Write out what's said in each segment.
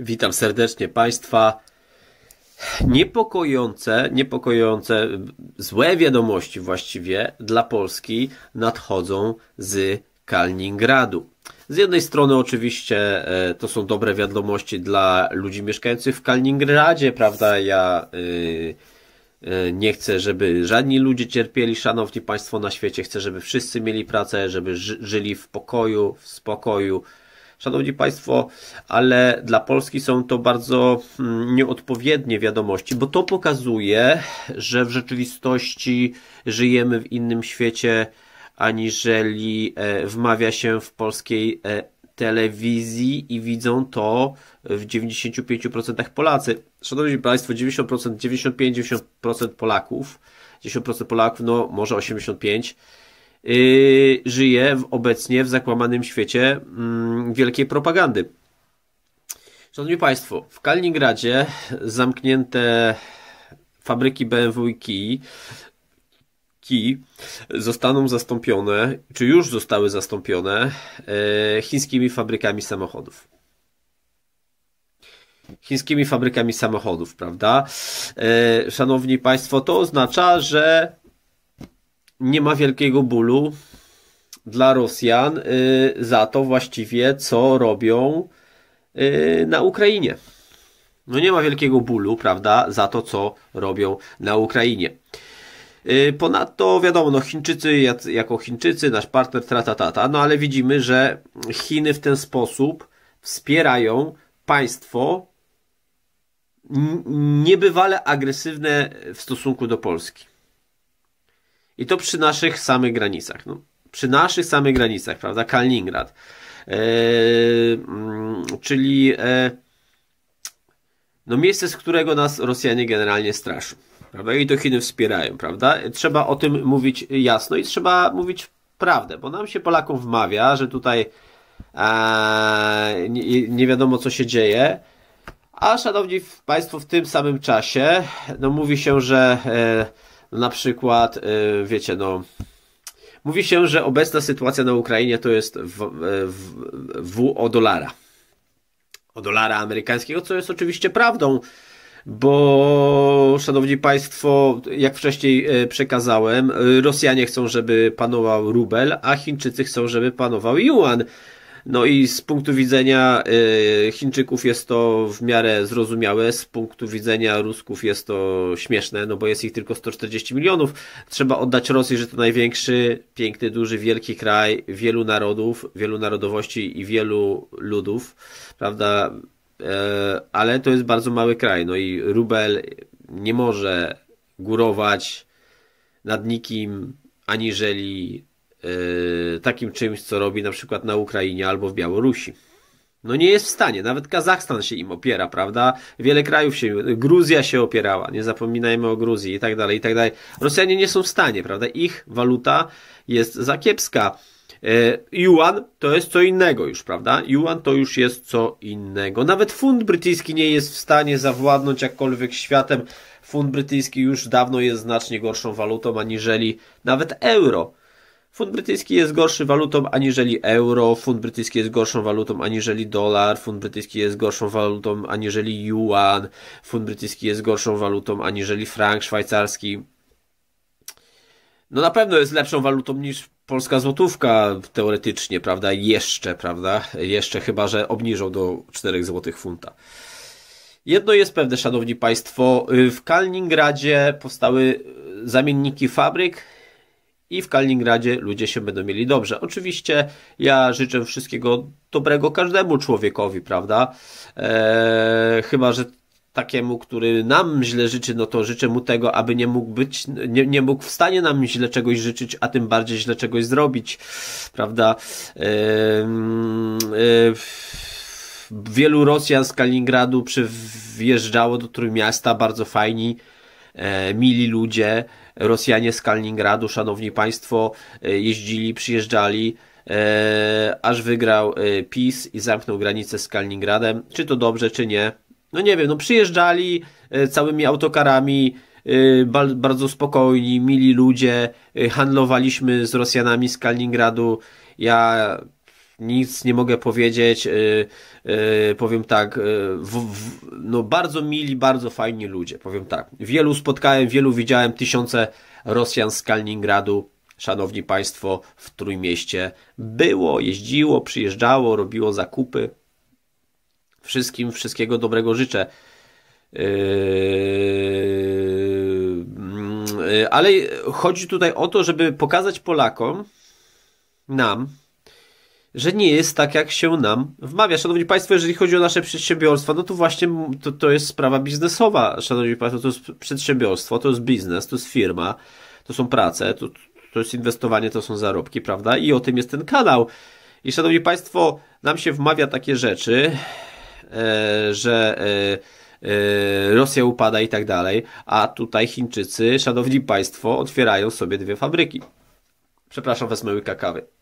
Witam serdecznie Państwa. Niepokojące, niepokojące, złe wiadomości właściwie dla Polski nadchodzą z Kaliningradu. Z jednej strony oczywiście e, to są dobre wiadomości dla ludzi mieszkających w Kaliningradzie, prawda? Ja yy, yy, nie chcę, żeby żadni ludzie cierpieli, szanowni państwo na świecie. Chcę, żeby wszyscy mieli pracę, żeby ży żyli w pokoju, w spokoju, Szanowni Państwo, ale dla Polski są to bardzo mm, nieodpowiednie wiadomości, bo to pokazuje, że w rzeczywistości żyjemy w innym świecie, aniżeli e, wmawia się w polskiej e, telewizji i widzą to w 95% Polacy. Szanowni Państwo, 90%, 95-90% Polaków, 10% Polaków, no może 85%, yy, żyje w, obecnie w zakłamanym świecie yy, wielkiej propagandy. Szanowni Państwo, w Kaliningradzie zamknięte fabryki BMW i Key, Key zostaną zastąpione, czy już zostały zastąpione yy, chińskimi fabrykami samochodów chińskimi fabrykami samochodów, prawda? Yy, szanowni Państwo, to oznacza, że nie ma wielkiego bólu dla Rosjan y, za to właściwie, co robią y, na Ukrainie. No nie ma wielkiego bólu, prawda, za to, co robią na Ukrainie. Y, ponadto wiadomo, no Chińczycy jako Chińczycy, nasz partner tratatata, no ale widzimy, że Chiny w ten sposób wspierają państwo niebywale agresywne w stosunku do Polski. I to przy naszych samych granicach. No, przy naszych samych granicach, prawda? Kaliningrad. E, mm, czyli e, no miejsce, z którego nas Rosjanie generalnie straszą. Prawda? I to Chiny wspierają, prawda? Trzeba o tym mówić jasno i trzeba mówić prawdę, bo nam się Polakom wmawia, że tutaj e, nie, nie wiadomo co się dzieje, a szanowni Państwo, w tym samym czasie, no mówi się, że e, na przykład, y, wiecie, no, mówi się, że obecna sytuacja na Ukrainie to jest w, w, w o dolara. O dolara amerykańskiego, co jest oczywiście prawdą, bo, szanowni państwo, jak wcześniej y, przekazałem, Rosjanie chcą, żeby panował rubel, a Chińczycy chcą, żeby panował yuan. No i z punktu widzenia y, Chińczyków jest to w miarę zrozumiałe, z punktu widzenia Rusków jest to śmieszne, no bo jest ich tylko 140 milionów. Trzeba oddać Rosji, że to największy, piękny, duży, wielki kraj wielu narodów, wielu narodowości i wielu ludów, prawda? E, ale to jest bardzo mały kraj, no i rubel nie może górować nad nikim aniżeli takim czymś, co robi na przykład na Ukrainie albo w Białorusi. No nie jest w stanie, nawet Kazachstan się im opiera, prawda? Wiele krajów się, Gruzja się opierała, nie zapominajmy o Gruzji i tak dalej, i tak dalej. Rosjanie nie są w stanie, prawda? Ich waluta jest za kiepska. Yy, Yuan to jest co innego już, prawda? Yuan to już jest co innego. Nawet funt brytyjski nie jest w stanie zawładnąć jakkolwiek światem. Funt brytyjski już dawno jest znacznie gorszą walutą aniżeli nawet euro. Funt brytyjski jest gorszy walutą aniżeli euro, funt brytyjski jest gorszą walutą aniżeli dolar, funt brytyjski jest gorszą walutą aniżeli yuan, funt brytyjski jest gorszą walutą aniżeli frank szwajcarski. No na pewno jest lepszą walutą niż polska złotówka teoretycznie, prawda? Jeszcze, prawda? Jeszcze chyba, że obniżą do 4 złotych funta. Jedno jest pewne, szanowni państwo, w Kaliningradzie powstały zamienniki fabryk, i w Kaliningradzie ludzie się będą mieli dobrze. Oczywiście ja życzę wszystkiego dobrego każdemu człowiekowi, prawda? Eee, chyba, że takiemu, który nam źle życzy, no to życzę mu tego, aby nie mógł być, nie, nie mógł w stanie nam źle czegoś życzyć, a tym bardziej źle czegoś zrobić, prawda? Eee, eee, wielu Rosjan z Kaliningradu przyjeżdżało do Trójmiasta, bardzo fajni, e, mili ludzie, Rosjanie z Kaliningradu, szanowni państwo, e, jeździli, przyjeżdżali, e, aż wygrał e, PiS i zamknął granicę z Kaliningradem. Czy to dobrze, czy nie? No nie wiem, no przyjeżdżali całymi autokarami, bardzo spokojni, mili ludzie, handlowaliśmy z Rosjanami z Kaliningradu. Ja nic nie mogę powiedzieć. Yy, yy, powiem tak, yy, w, w, no bardzo mili, bardzo fajni ludzie. Powiem tak. Wielu spotkałem, wielu widziałem, tysiące Rosjan z Kaliningradu. Szanowni Państwo, w Trójmieście było, jeździło, przyjeżdżało, robiło zakupy. Wszystkim wszystkiego dobrego życzę. Yy, ale chodzi tutaj o to, żeby pokazać Polakom, nam, że nie jest tak, jak się nam wmawia. Szanowni Państwo, jeżeli chodzi o nasze przedsiębiorstwa, no to właśnie to, to jest sprawa biznesowa. Szanowni Państwo, to jest przedsiębiorstwo, to jest biznes, to jest firma, to są prace, to, to jest inwestowanie, to są zarobki, prawda? I o tym jest ten kanał. I Szanowni Państwo, nam się wmawia takie rzeczy, e, że e, e, Rosja upada i tak dalej, a tutaj Chińczycy, Szanowni Państwo, otwierają sobie dwie fabryki. Przepraszam, wezmę łyka kawy.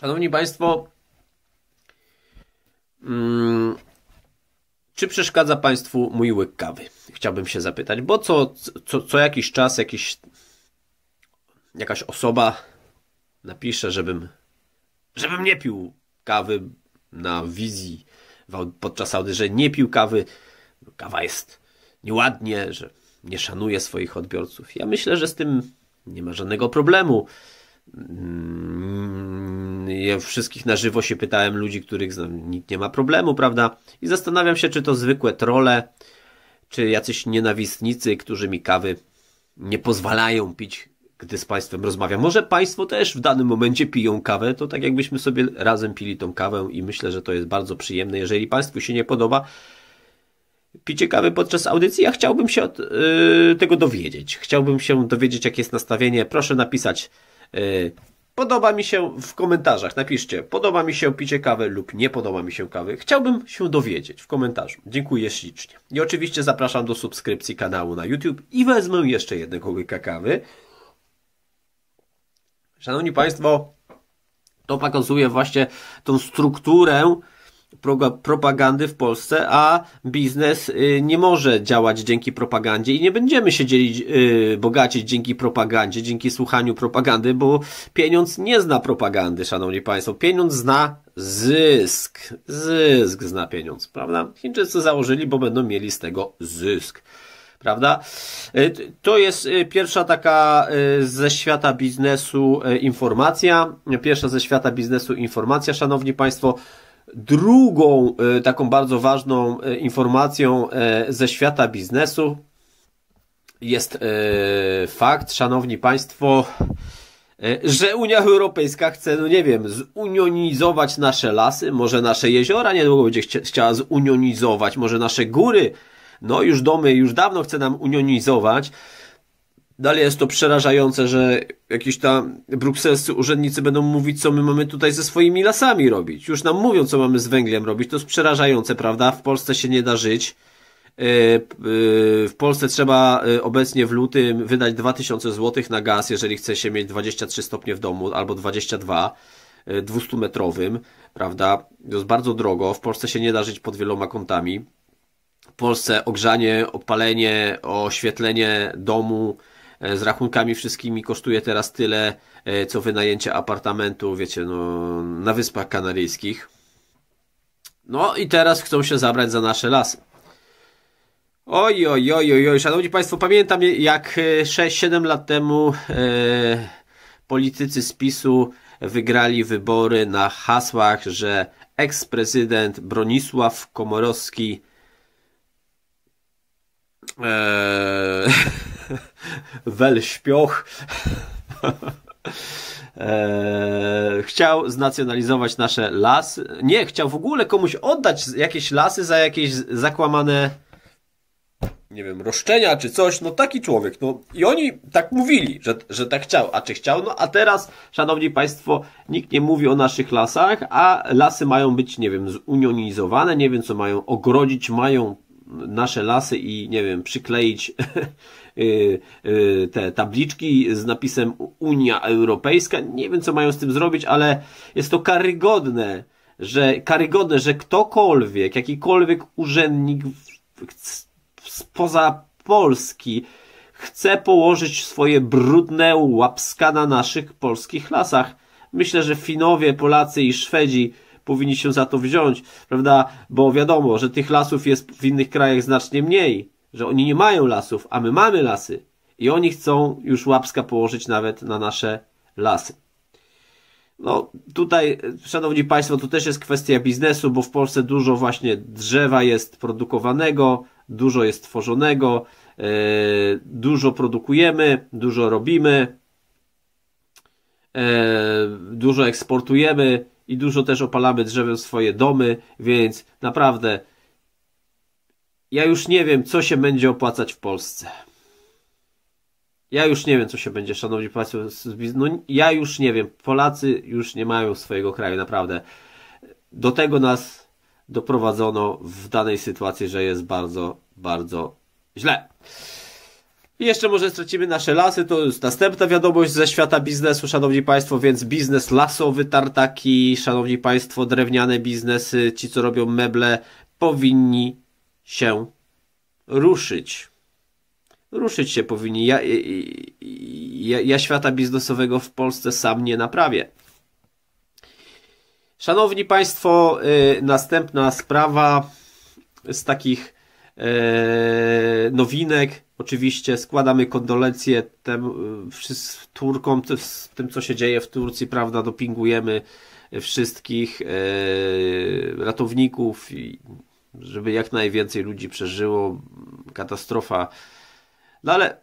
Szanowni Państwo, mm, czy przeszkadza Państwu mój łyk kawy? Chciałbym się zapytać, bo co, co, co jakiś czas jakiś, jakaś osoba napisze, żebym, żebym nie pił kawy na wizji podczas audy, że nie pił kawy, kawa jest nieładnie, że nie szanuje swoich odbiorców. Ja myślę, że z tym nie ma żadnego problemu. Mm, ja wszystkich na żywo się pytałem ludzi, których znam, nikt nie ma problemu, prawda? I zastanawiam się, czy to zwykłe trole, czy jacyś nienawistnicy, którzy mi kawy nie pozwalają pić, gdy z Państwem rozmawiam. Może Państwo też w danym momencie piją kawę, to tak jakbyśmy sobie razem pili tą kawę i myślę, że to jest bardzo przyjemne. Jeżeli Państwu się nie podoba, picie kawy podczas audycji, ja chciałbym się od, yy, tego dowiedzieć. Chciałbym się dowiedzieć, jakie jest nastawienie. Proszę napisać Podoba mi się w komentarzach, napiszcie, podoba mi się picie kawy lub nie podoba mi się kawy. Chciałbym się dowiedzieć w komentarzu. Dziękuję ślicznie. I oczywiście zapraszam do subskrypcji kanału na YouTube i wezmę jeszcze jednego łyka kawy. Szanowni Państwo, to pokazuje właśnie tą strukturę propagandy w Polsce, a biznes y, nie może działać dzięki propagandzie i nie będziemy się dzielić, y, bogacić dzięki propagandzie, dzięki słuchaniu propagandy, bo pieniądz nie zna propagandy, szanowni państwo. Pieniądz zna zysk. Zysk zna pieniądz, prawda? Chińczycy założyli, bo będą mieli z tego zysk. Prawda? Y, to jest pierwsza taka ze świata biznesu informacja. Pierwsza ze świata biznesu informacja, szanowni państwo. Drugą e, taką bardzo ważną e, informacją e, ze świata biznesu jest fakt, szanowni państwo, że Unia Europejska chce, no nie wiem, zunionizować nasze lasy, może nasze jeziora niedługo będzie chciała zunionizować, może nasze góry, no już domy już dawno chce nam unionizować. Dalej jest to przerażające, że jakieś tam brukselscy urzędnicy będą mówić, co my mamy tutaj ze swoimi lasami robić. Już nam mówią, co mamy z węglem robić. To jest przerażające, prawda? W Polsce się nie da żyć. E, e, w Polsce trzeba e, obecnie w lutym wydać 2000 zł na gaz, jeżeli chce się mieć 23 stopnie w domu, albo 22 200-metrowym, prawda? To jest bardzo drogo. W Polsce się nie da żyć pod wieloma kątami. W Polsce ogrzanie, opalenie, oświetlenie domu, z rachunkami wszystkimi kosztuje teraz tyle, e, co wynajęcie apartamentu, wiecie, no, na Wyspach Kanaryjskich. No i teraz chcą się zabrać za nasze lasy. Oj, oj, oj, oj, oj, szanowni państwo, pamiętam jak 6-7 e, lat temu e, politycy z PiSu wygrali wybory na hasłach, że eksprezydent Bronisław Komorowski e, Welśpioch eee, chciał znacjonalizować nasze lasy. Nie, chciał w ogóle komuś oddać jakieś lasy za jakieś zakłamane nie wiem, roszczenia czy coś, no taki człowiek, no. I oni tak mówili, że, że tak chciał, a czy chciał, no a teraz, szanowni państwo, nikt nie mówi o naszych lasach, a lasy mają być, nie wiem, zunionizowane, nie wiem co mają ogrodzić, mają nasze lasy i, nie wiem, przykleić y, y, te tabliczki z napisem Unia Europejska. Nie wiem, co mają z tym zrobić, ale jest to karygodne, że, karygodne, że ktokolwiek, jakikolwiek urzędnik spoza Polski chce położyć swoje brudne łapska na naszych polskich lasach. Myślę, że Finowie, Polacy i Szwedzi powinni się za to wziąć, prawda? Bo wiadomo, że tych lasów jest w innych krajach znacznie mniej, że oni nie mają lasów, a my mamy lasy. I oni chcą już łapska położyć nawet na nasze lasy. No, tutaj, szanowni państwo, to też jest kwestia biznesu, bo w Polsce dużo właśnie drzewa jest produkowanego, dużo jest tworzonego, yy, dużo produkujemy, dużo robimy, yy, dużo eksportujemy i dużo też opalamy drzewem swoje domy, więc naprawdę ja już nie wiem, co się będzie opłacać w Polsce. Ja już nie wiem, co się będzie, szanowni państwo. No, ja już nie wiem. Polacy już nie mają swojego kraju, naprawdę. Do tego nas doprowadzono w danej sytuacji, że jest bardzo, bardzo źle. I jeszcze może stracimy nasze lasy, to jest następna wiadomość ze świata biznesu, szanowni państwo, więc biznes lasowy, tartaki, szanowni państwo, drewniane biznesy, ci co robią meble, powinni się ruszyć ruszyć się powinni. Ja, ja, ja świata biznesowego w Polsce sam nie naprawię. Szanowni Państwo, y, następna sprawa z takich y, nowinek. Oczywiście składamy kondolencje tem, y, Turkom tym, co się dzieje w Turcji, prawda? Dopingujemy wszystkich ratowników, żeby jak najwięcej ludzi przeżyło. Katastrofa no ale,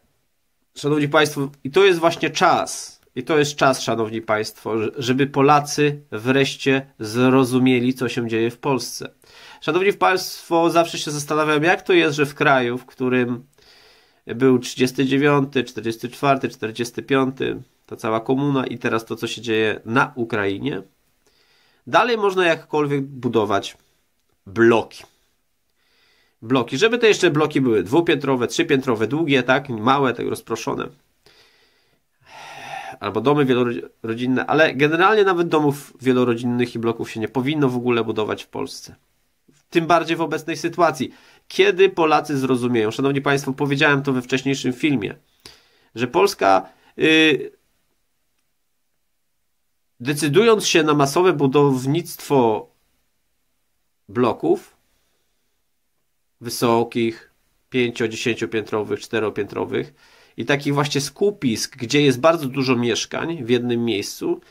szanowni państwo, i to jest właśnie czas, i to jest czas, szanowni państwo, żeby Polacy wreszcie zrozumieli, co się dzieje w Polsce. Szanowni państwo, zawsze się zastanawiam, jak to jest, że w kraju, w którym był 39, 44, 45, ta cała komuna i teraz to, co się dzieje na Ukrainie, dalej można jakkolwiek budować bloki bloki, żeby te jeszcze bloki były dwupiętrowe, trzypiętrowe, długie, tak, małe, tak rozproszone. Albo domy wielorodzinne, ale generalnie nawet domów wielorodzinnych i bloków się nie powinno w ogóle budować w Polsce. Tym bardziej w obecnej sytuacji. Kiedy Polacy zrozumieją, szanowni Państwo, powiedziałem to we wcześniejszym filmie, że Polska yy, decydując się na masowe budownictwo bloków, wysokich, 5-10 piętrowych, 4-piętrowych i takich właśnie skupisk, gdzie jest bardzo dużo mieszkań w jednym miejscu,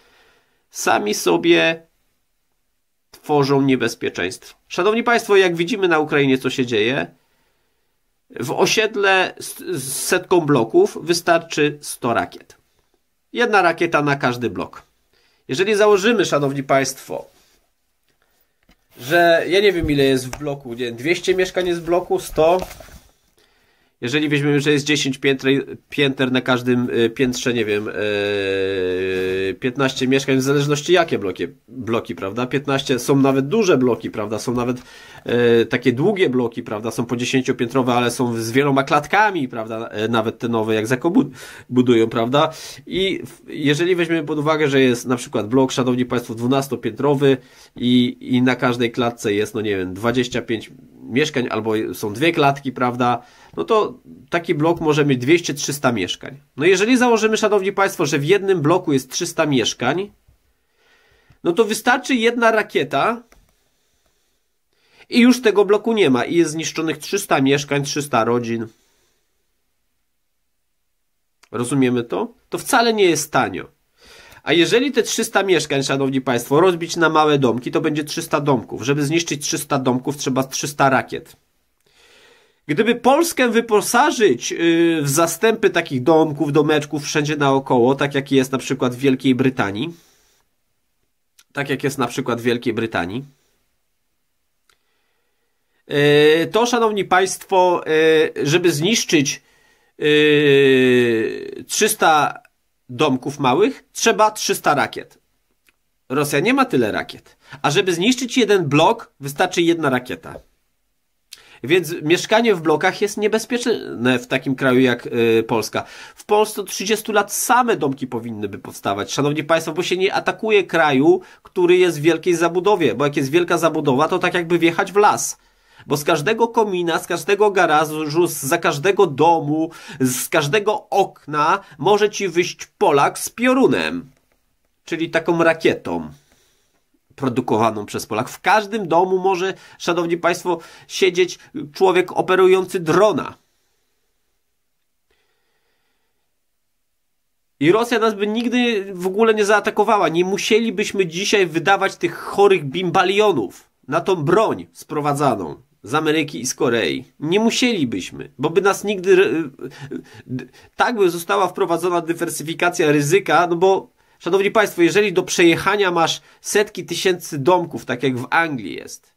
sami sobie tworzą niebezpieczeństwo. Szanowni Państwo, jak widzimy na Ukrainie, co się dzieje, w osiedle z setką bloków wystarczy 100 rakiet. Jedna rakieta na każdy blok. Jeżeli założymy, Szanowni Państwo, że ja nie wiem ile jest w bloku, nie 200 mieszkań jest w bloku, 100. Jeżeli weźmiemy, że jest 10 piętr, pięter na każdym y, piętrze, nie wiem, 15 y, mieszkań, w zależności jakie bloki, bloki, prawda? 15, są nawet duże bloki, prawda? Są nawet y, takie długie bloki, prawda? Są po 10-piętrowe, ale są z wieloma klatkami, prawda? Nawet te nowe, jak Zako budują, prawda? I jeżeli weźmiemy pod uwagę, że jest na przykład blok, szanowni Państwo, 12-piętrowy i, i na każdej klatce jest, no nie wiem, 25 mieszkań, albo są dwie klatki, prawda? No to taki blok może mieć 200-300 mieszkań. No jeżeli założymy, szanowni państwo, że w jednym bloku jest 300 mieszkań, no to wystarczy jedna rakieta i już tego bloku nie ma i jest zniszczonych 300 mieszkań, 300 rodzin. Rozumiemy to? To wcale nie jest tanio. A jeżeli te 300 mieszkań, szanowni państwo, rozbić na małe domki, to będzie 300 domków. Żeby zniszczyć 300 domków, trzeba 300 rakiet. Gdyby Polskę wyposażyć y, w zastępy takich domków, domeczków wszędzie naokoło, tak jak jest na przykład w Wielkiej Brytanii, tak jak jest na przykład w Wielkiej Brytanii, y, to, szanowni państwo, y, żeby zniszczyć 300 domków małych, trzeba 300 rakiet. Rosja nie ma tyle rakiet. A żeby zniszczyć jeden blok, wystarczy jedna rakieta. Więc mieszkanie w blokach jest niebezpieczne w takim kraju jak y, Polska. W Polsce od 30 lat same domki powinny by powstawać. Szanowni Państwo, bo się nie atakuje kraju, który jest w wielkiej zabudowie. Bo jak jest wielka zabudowa, to tak jakby wjechać w las. Bo z każdego komina, z każdego garażu, za każdego domu, z każdego okna może ci wyjść Polak z piorunem. Czyli taką rakietą produkowaną przez Polak. W każdym domu może, szanowni państwo, siedzieć człowiek operujący drona. I Rosja nas by nigdy w ogóle nie zaatakowała. Nie musielibyśmy dzisiaj wydawać tych chorych bimbalionów na tą broń sprowadzaną z Ameryki i z Korei. Nie musielibyśmy, bo by nas nigdy. Tak by została wprowadzona dywersyfikacja ryzyka, no bo, szanowni Państwo, jeżeli do przejechania masz setki tysięcy domków, tak jak w Anglii jest,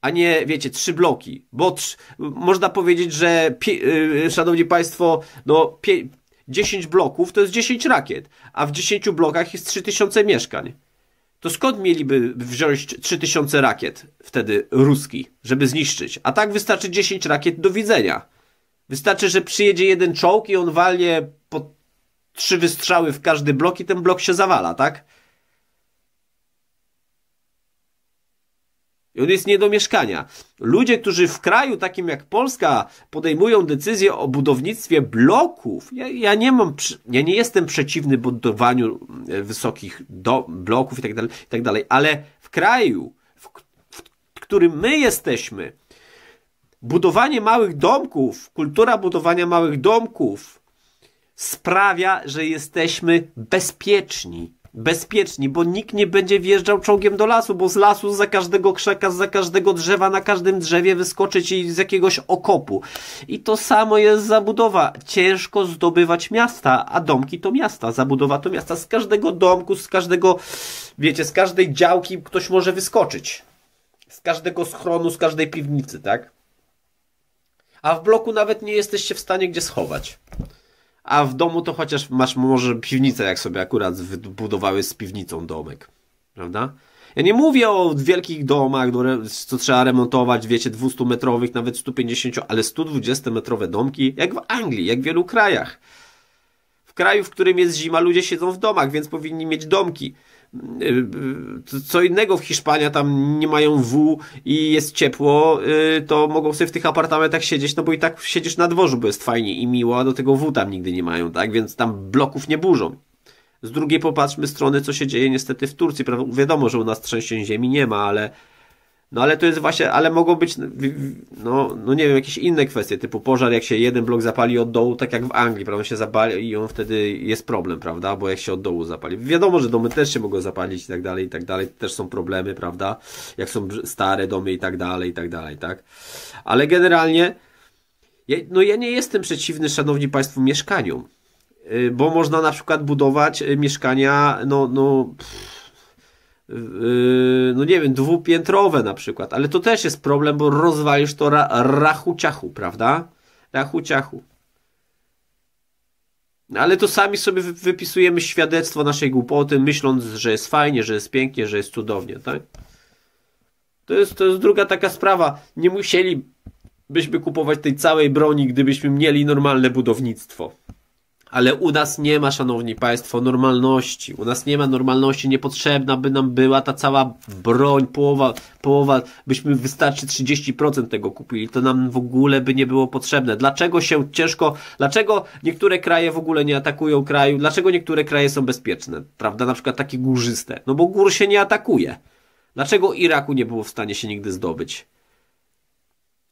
a nie, wiecie, trzy bloki, bo trz, można powiedzieć, że, yy, szanowni Państwo, no, pie, 10 bloków to jest 10 rakiet, a w 10 blokach jest 3000 mieszkań. To skąd mieliby wziąć 3000 rakiet wtedy ruski, żeby zniszczyć? A tak wystarczy 10 rakiet do widzenia. Wystarczy, że przyjedzie jeden czołg i on walnie trzy wystrzały w każdy blok i ten blok się zawala, tak? I on jest nie do mieszkania. Ludzie, którzy w kraju takim jak Polska podejmują decyzję o budownictwie bloków, ja, ja nie mam, ja nie jestem przeciwny budowaniu e, wysokich do, bloków i tak dalej, i tak dalej, ale w kraju, w, w którym my jesteśmy, budowanie małych domków, kultura budowania małych domków sprawia, że jesteśmy bezpieczni bezpieczni, bo nikt nie będzie wjeżdżał czołgiem do lasu, bo z lasu za każdego krzaka, za każdego drzewa, na każdym drzewie wyskoczy ci z jakiegoś okopu. I to samo jest zabudowa. Ciężko zdobywać miasta, a domki to miasta, zabudowa to miasta. Z każdego domku, z każdego, wiecie, z każdej działki ktoś może wyskoczyć. Z każdego schronu, z każdej piwnicy, tak? A w bloku nawet nie jesteście w stanie gdzie schować a w domu to chociaż masz może piwnicę, jak sobie akurat wybudowałeś z piwnicą domek, prawda? Ja nie mówię o wielkich domach, co trzeba remontować, wiecie, 200-metrowych, nawet 150, ale 120-metrowe domki, jak w Anglii, jak w wielu krajach. W kraju, w którym jest zima, ludzie siedzą w domach, więc powinni mieć domki. Co innego w Hiszpanii, tam nie mają W i jest ciepło, y, to mogą sobie w tych apartamentach siedzieć, no bo i tak siedzisz na dworzu, bo jest fajnie i miło, a do tego W tam nigdy nie mają, tak? Więc tam bloków nie burzą. Z drugiej popatrzmy strony, co się dzieje niestety w Turcji. Wiadomo, że u nas trzęsień ziemi nie ma, ale no ale to jest właśnie, ale mogą być, no, no nie wiem, jakieś inne kwestie, typu pożar, jak się jeden blok zapali od dołu, tak jak w Anglii, prawda, się zapali i on wtedy jest problem, prawda, bo jak się od dołu zapali. Wiadomo, że domy też się mogą zapalić i tak dalej, i tak dalej, też są problemy, prawda, jak są stare domy i tak dalej, i tak dalej, tak. Ale generalnie, ja, no ja nie jestem przeciwny, szanowni państwo, mieszkaniom, y, bo można na przykład budować y, mieszkania, no, no, pff, no nie wiem, dwupiętrowe na przykład, ale to też jest problem, bo rozwalisz to ra, rachu ciachu, prawda? Rachu ciachu. Ale to sami sobie wypisujemy świadectwo naszej głupoty, myśląc, że jest fajnie, że jest pięknie, że jest cudownie, tak? To jest, to jest druga taka sprawa. Nie musielibyśmy kupować tej całej broni, gdybyśmy mieli normalne budownictwo. Ale u nas nie ma, szanowni państwo, normalności. U nas nie ma normalności, niepotrzebna by nam była ta cała broń, połowa, połowa, byśmy wystarczy 30% tego kupili, to nam w ogóle by nie było potrzebne. Dlaczego się ciężko, dlaczego niektóre kraje w ogóle nie atakują kraju, dlaczego niektóre kraje są bezpieczne, prawda, na przykład takie górzyste? No bo gór się nie atakuje. Dlaczego Iraku nie było w stanie się nigdy zdobyć?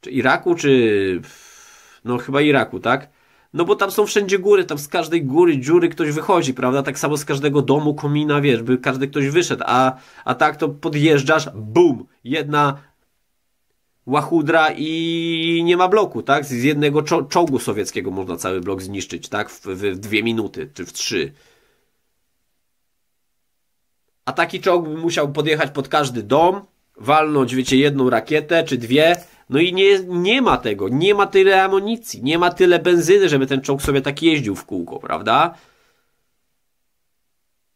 Czy Iraku, czy... No chyba Iraku, tak? No bo tam są wszędzie góry, tam z każdej góry, dziury ktoś wychodzi, prawda? Tak samo z każdego domu, komina, wiesz, by każdy ktoś wyszedł, a, a tak to podjeżdżasz, bum, jedna łachudra i nie ma bloku, tak? Z jednego czo czołgu sowieckiego można cały blok zniszczyć, tak? W, w, w dwie minuty, czy w trzy. A taki czołg by musiał podjechać pod każdy dom, walnąć, wiecie, jedną rakietę czy dwie, no i nie, nie ma tego, nie ma tyle amunicji, nie ma tyle benzyny, żeby ten czołg sobie tak jeździł w kółko, prawda?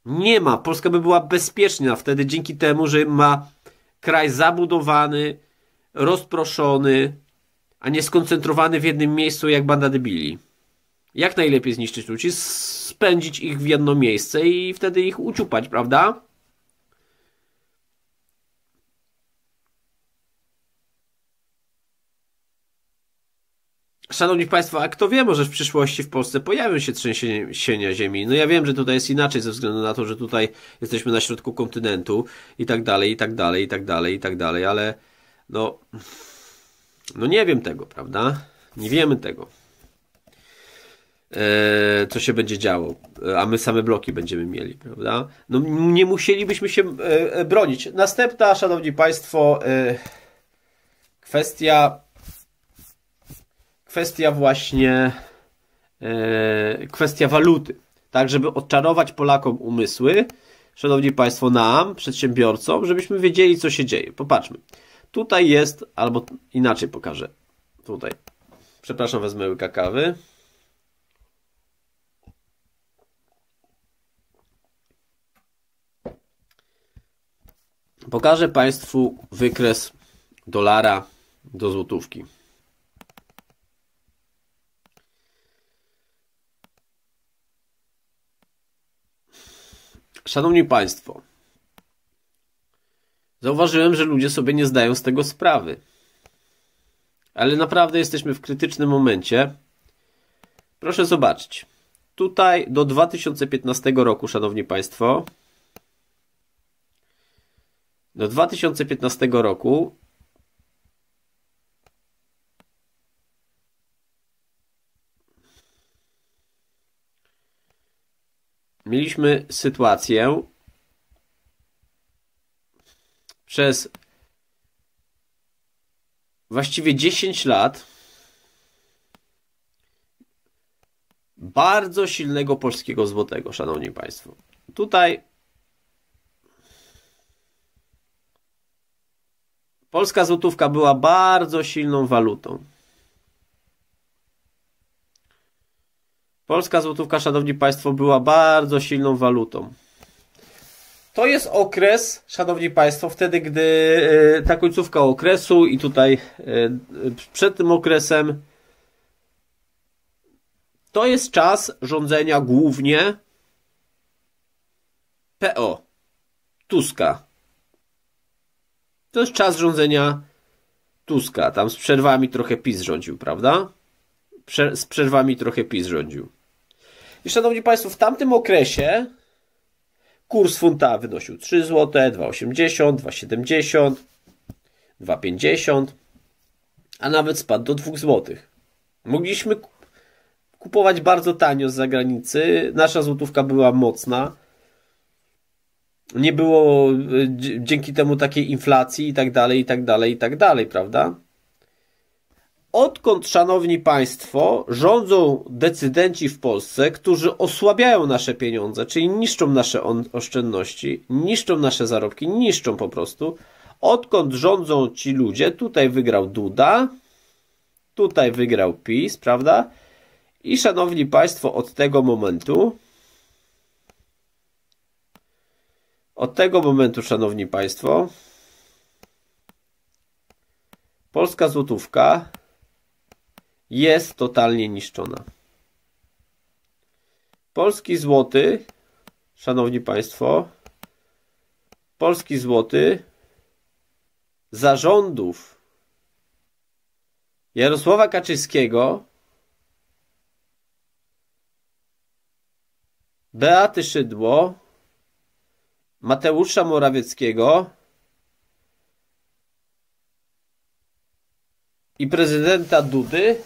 Nie ma. Polska by była bezpieczna wtedy dzięki temu, że ma kraj zabudowany, rozproszony, a nie skoncentrowany w jednym miejscu jak banda debili. Jak najlepiej zniszczyć ludzi? Spędzić ich w jedno miejsce i wtedy ich uciupać, prawda? Szanowni Państwo, a kto wie, może w przyszłości w Polsce pojawią się trzęsienia ziemi. No ja wiem, że tutaj jest inaczej ze względu na to, że tutaj jesteśmy na środku kontynentu i tak dalej, i tak dalej, i tak dalej, i tak dalej, ale no, no nie wiem tego, prawda? Nie wiemy tego. E, co się będzie działo, a my same bloki będziemy mieli, prawda? No nie musielibyśmy się e, e, bronić. Następna, szanowni państwo, kwestia kwestia właśnie kwestia waluty. Tak, żeby odczarować Polakom umysły, szanowni państwo, nam, przedsiębiorcom, żebyśmy wiedzieli, co się dzieje. Popatrzmy. Tutaj jest, albo inaczej pokażę. Tutaj. Przepraszam, wezmę łyka kawy. Pokażę Państwu wykres dolara do złotówki. Szanowni Państwo, zauważyłem, że ludzie sobie nie zdają z tego sprawy. Ale naprawdę jesteśmy w krytycznym momencie. Proszę zobaczyć. Tutaj do 2015 roku, Szanowni Państwo, do 2015 roku mieliśmy sytuację przez właściwie 10 lat bardzo silnego polskiego złotego, szanowni państwo. Tutaj Polska złotówka była bardzo silną walutą. Polska złotówka, szanowni państwo, była bardzo silną walutą. To jest okres, szanowni państwo, wtedy, gdy e, ta końcówka okresu i tutaj e, przed tym okresem to jest czas rządzenia głównie PO, Tuska. To jest czas rządzenia Tuska. Tam z przerwami trochę PiS rządził, prawda? Prze z przerwami trochę PiS rządził. I szanowni Państwo, w tamtym okresie kurs funta wynosił 3 zł, 2,80, 2,70, 2,50, a nawet spadł do 2 zł. Mogliśmy kupować bardzo tanio z zagranicy. Nasza złotówka była mocna nie było e, dzięki temu takiej inflacji i tak dalej, i tak dalej, i tak dalej, prawda? Odkąd, szanowni państwo, rządzą decydenci w Polsce, którzy osłabiają nasze pieniądze, czyli niszczą nasze oszczędności, niszczą nasze zarobki, niszczą po prostu. Odkąd rządzą ci ludzie, tutaj wygrał Duda, tutaj wygrał PiS, prawda? I szanowni państwo, od tego momentu Od tego momentu, szanowni państwo, polska złotówka jest totalnie niszczona. Polski złoty, szanowni państwo, polski złoty zarządów Jarosława Kaczyńskiego Beaty Szydło Mateusza Morawieckiego i prezydenta Dudy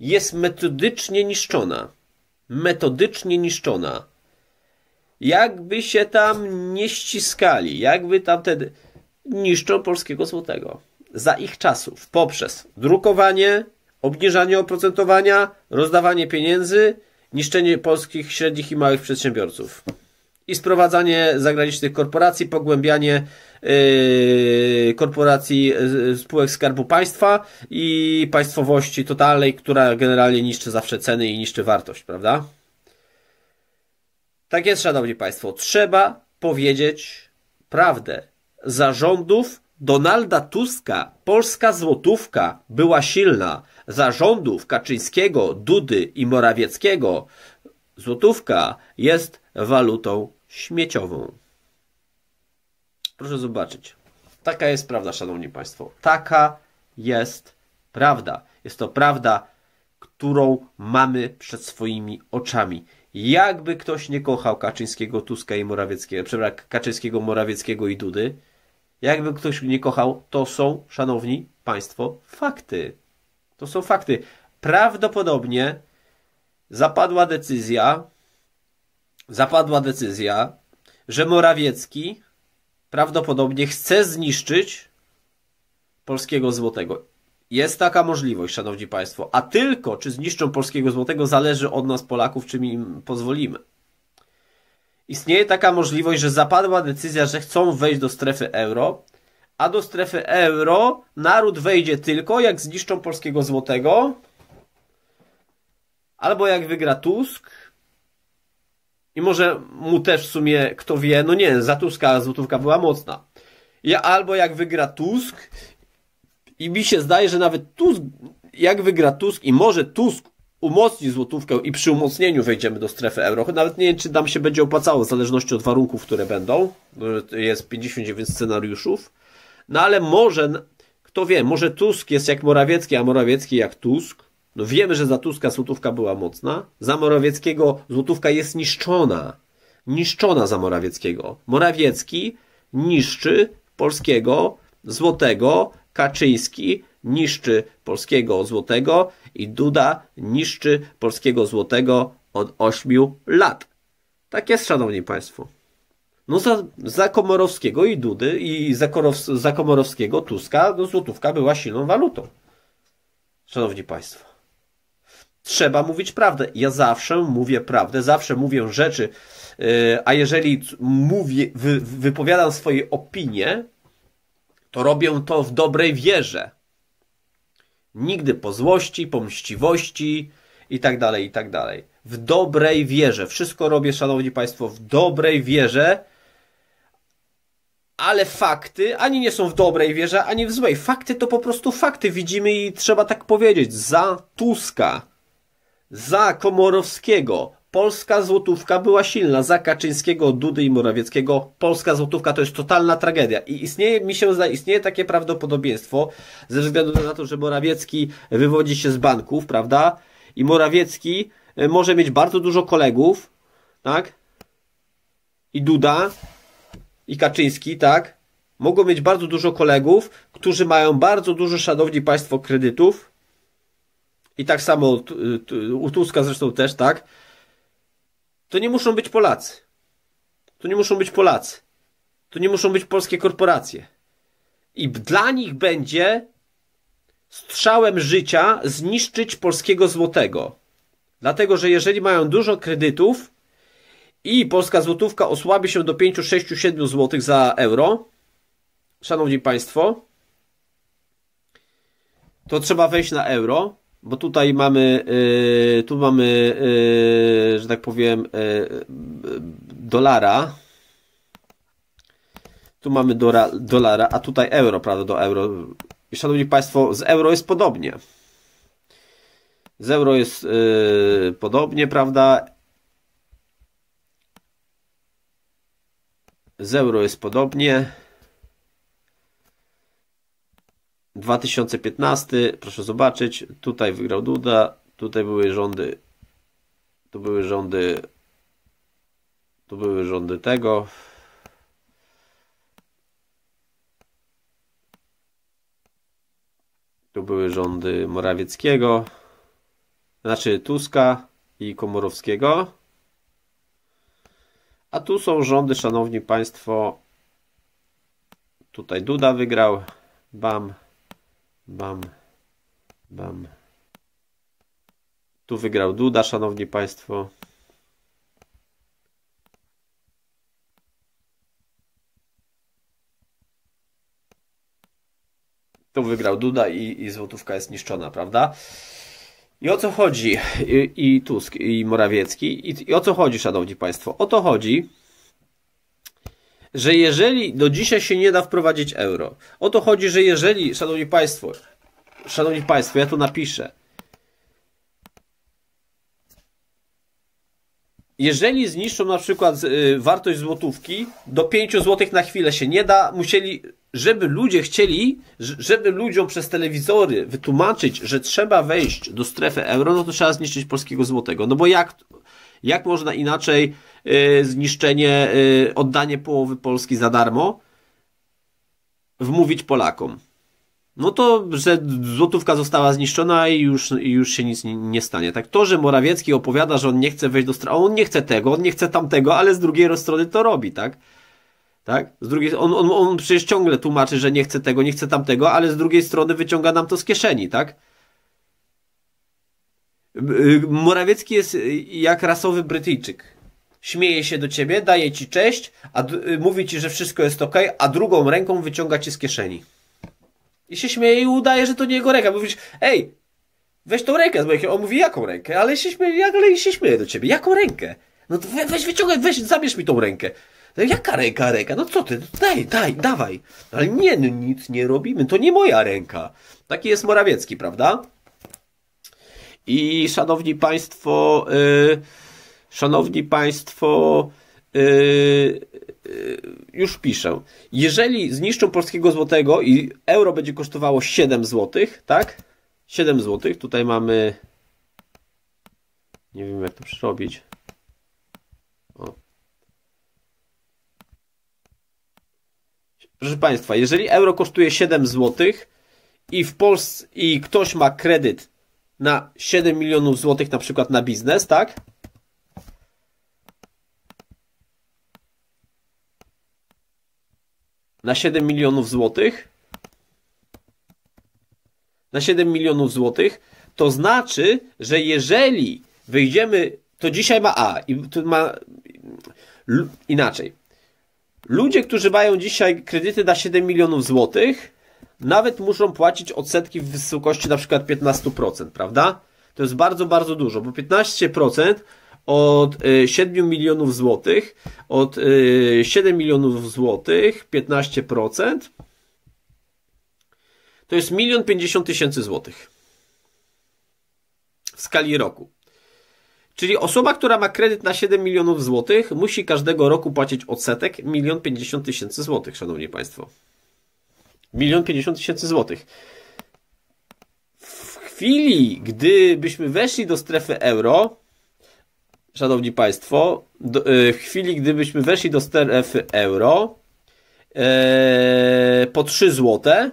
jest metodycznie niszczona. Metodycznie niszczona. Jakby się tam nie ściskali, jakby tam wtedy niszczą polskiego złotego. Za ich czasów poprzez drukowanie, obniżanie oprocentowania, rozdawanie pieniędzy, niszczenie polskich średnich i małych przedsiębiorców i sprowadzanie zagranicznych korporacji, pogłębianie yy, korporacji yy, spółek Skarbu Państwa i państwowości totalnej, która generalnie niszczy zawsze ceny i niszczy wartość, prawda? Tak jest, szanowni państwo. Trzeba powiedzieć prawdę. Zarządów Donalda Tuska polska złotówka była silna. Zarządów Kaczyńskiego, Dudy i Morawieckiego złotówka jest walutą śmieciową. Proszę zobaczyć. Taka jest prawda, szanowni państwo. Taka jest prawda. Jest to prawda którą mamy przed swoimi oczami. Jakby ktoś nie kochał Kaczyńskiego, Tuska i Morawieckiego, przepraszam, Kaczyńskiego, Morawieckiego i Dudy, jakby ktoś nie kochał, to są, szanowni państwo, fakty. To są fakty. Prawdopodobnie zapadła decyzja, zapadła decyzja, że Morawiecki prawdopodobnie chce zniszczyć polskiego złotego. Jest taka możliwość, szanowni państwo. A tylko, czy zniszczą polskiego złotego, zależy od nas, Polaków, czy im pozwolimy. Istnieje taka możliwość, że zapadła decyzja, że chcą wejść do strefy euro, a do strefy euro naród wejdzie tylko, jak zniszczą polskiego złotego, albo jak wygra Tusk, i może mu też w sumie, kto wie, no nie, za Tuska złotówka była mocna. Ja, albo jak wygra Tusk i mi się zdaje, że nawet Tusk, jak wygra Tusk i może Tusk umocni złotówkę i przy umocnieniu wejdziemy do strefy euro. Nawet nie wiem, czy nam się będzie opłacało, w zależności od warunków, które będą. Jest 59 scenariuszów. No ale może, kto wie, może Tusk jest jak Morawiecki, a Morawiecki jak Tusk. No wiemy, że za Tuska złotówka była mocna. Za Morawieckiego złotówka jest niszczona. Niszczona za Morawieckiego. Morawiecki niszczy polskiego złotego. Kaczyński niszczy polskiego złotego i Duda niszczy polskiego złotego od 8 lat. Tak jest, szanowni państwo. No za, za Komorowskiego i Dudy i za, Korow, za Komorowskiego Tuska no złotówka była silną walutą. Szanowni państwo. Trzeba mówić prawdę. Ja zawsze mówię prawdę, zawsze mówię rzeczy, yy, a jeżeli mówię, wy, wypowiadam swoje opinie, to robię to w dobrej wierze. Nigdy po złości, po mściwości i tak dalej, i tak dalej. W dobrej wierze. Wszystko robię, szanowni państwo, w dobrej wierze, ale fakty ani nie są w dobrej wierze, ani w złej. Fakty to po prostu fakty. Widzimy i trzeba tak powiedzieć. Za Tuska, za Komorowskiego, polska złotówka była silna. Za Kaczyńskiego, Dudy i Morawieckiego polska złotówka to jest totalna tragedia. I istnieje, mi się zdaje, istnieje takie prawdopodobieństwo, ze względu na to, że Morawiecki wywodzi się z banków, prawda? I Morawiecki e, może mieć bardzo dużo kolegów, tak? I Duda, i Kaczyński, tak? Mogą mieć bardzo dużo kolegów, którzy mają bardzo dużo, szanowni państwo, kredytów. I tak samo u Tuska zresztą też, tak? To nie muszą być Polacy. To nie muszą być Polacy. To nie muszą być polskie korporacje. I dla nich będzie strzałem życia zniszczyć polskiego złotego. Dlatego, że jeżeli mają dużo kredytów i polska złotówka osłabi się do 5, 6, 7 zł za euro, szanowni państwo, to trzeba wejść na euro, bo tutaj mamy, yy, tu mamy, yy, że tak powiem, yy, dolara. Tu mamy dora, dolara, a tutaj euro, prawda, do euro. I szanowni Państwo, z euro jest podobnie. Z euro jest yy, podobnie, prawda? Z euro jest podobnie. 2015, proszę zobaczyć, tutaj wygrał Duda, tutaj były rządy, tu były rządy, tu były rządy tego. Tu były rządy Morawieckiego, znaczy Tuska i Komorowskiego. A tu są rządy, szanowni państwo. Tutaj Duda wygrał. Bam. Bam, bam. Tu wygrał Duda, szanowni państwo. Tu wygrał Duda i, i złotówka jest niszczona, prawda? I o co chodzi? I, i Tusk, i Morawiecki. I, I o co chodzi, szanowni państwo? O to chodzi, że jeżeli do dzisiaj się nie da wprowadzić euro, o to chodzi, że jeżeli, szanowni państwo, szanowni państwo, ja tu napiszę, jeżeli zniszczą na przykład y, wartość złotówki, do 5 złotych na chwilę się nie da, musieli, żeby ludzie chcieli, żeby ludziom przez telewizory wytłumaczyć, że trzeba wejść do strefy euro, no to trzeba zniszczyć polskiego złotego. No bo jak, jak można inaczej y, zniszczenie, y, oddanie połowy Polski za darmo wmówić Polakom? no to, że złotówka została zniszczona i już, już się nic nie, nie stanie. Tak, to, że Morawiecki opowiada, że on nie chce wejść do strefy, on nie chce tego, on nie chce tamtego, ale z drugiej strony to robi, tak? Tak? Z drugiej, on, on, on przecież ciągle tłumaczy, że nie chce tego, nie chce tamtego, ale z drugiej strony wyciąga nam to z kieszeni, tak? Morawiecki jest jak rasowy Brytyjczyk. Śmieje się do ciebie, daje ci cześć, a mówi ci, że wszystko jest ok, a drugą ręką wyciąga ci z kieszeni. I się śmieje i udaje, że to nie jego ręka. Mówisz, ej, weź tą rękę z mojej On mówi, jaką rękę? Ale się śmieje, ale się śmieje do ciebie. Jaką rękę? No to weź wyciągaj, weź, zabierz mi tą rękę. No, jaka ręka, ręka? No co ty? Daj, daj, dawaj. Ale nie, no nic nie robimy. To nie moja ręka. Taki jest Morawiecki, prawda? I szanowni państwo, yy, szanowni państwo, yy, Y, już piszę. Jeżeli zniszczą polskiego złotego i euro będzie kosztowało 7 złotych, tak? 7 złotych. Tutaj mamy. Nie wiem, jak to przerobić. O. Proszę Państwa, jeżeli euro kosztuje 7 złotych i w Polsce i ktoś ma kredyt na 7 milionów złotych na przykład na biznes, tak? na 7 milionów złotych, na 7 milionów złotych, to znaczy, że jeżeli wyjdziemy, to dzisiaj ma A i to ma inaczej. Ludzie, którzy mają dzisiaj kredyty na 7 milionów złotych, nawet muszą płacić odsetki w wysokości na przykład 15%, prawda? To jest bardzo, bardzo dużo, bo 15% od 7 y, milionów złotych, od 7 y, milionów złotych, 15%, to jest milion 50 tysięcy złotych w skali roku. Czyli osoba, która ma kredyt na 7 milionów złotych, musi każdego roku płacić odsetek milion 50 tysięcy złotych, szanowni państwo. Milion 50 tysięcy złotych. W chwili, gdybyśmy weszli do strefy euro, szanowni państwo, do, e, w chwili gdybyśmy weszli do strefy euro e, po 3 złote,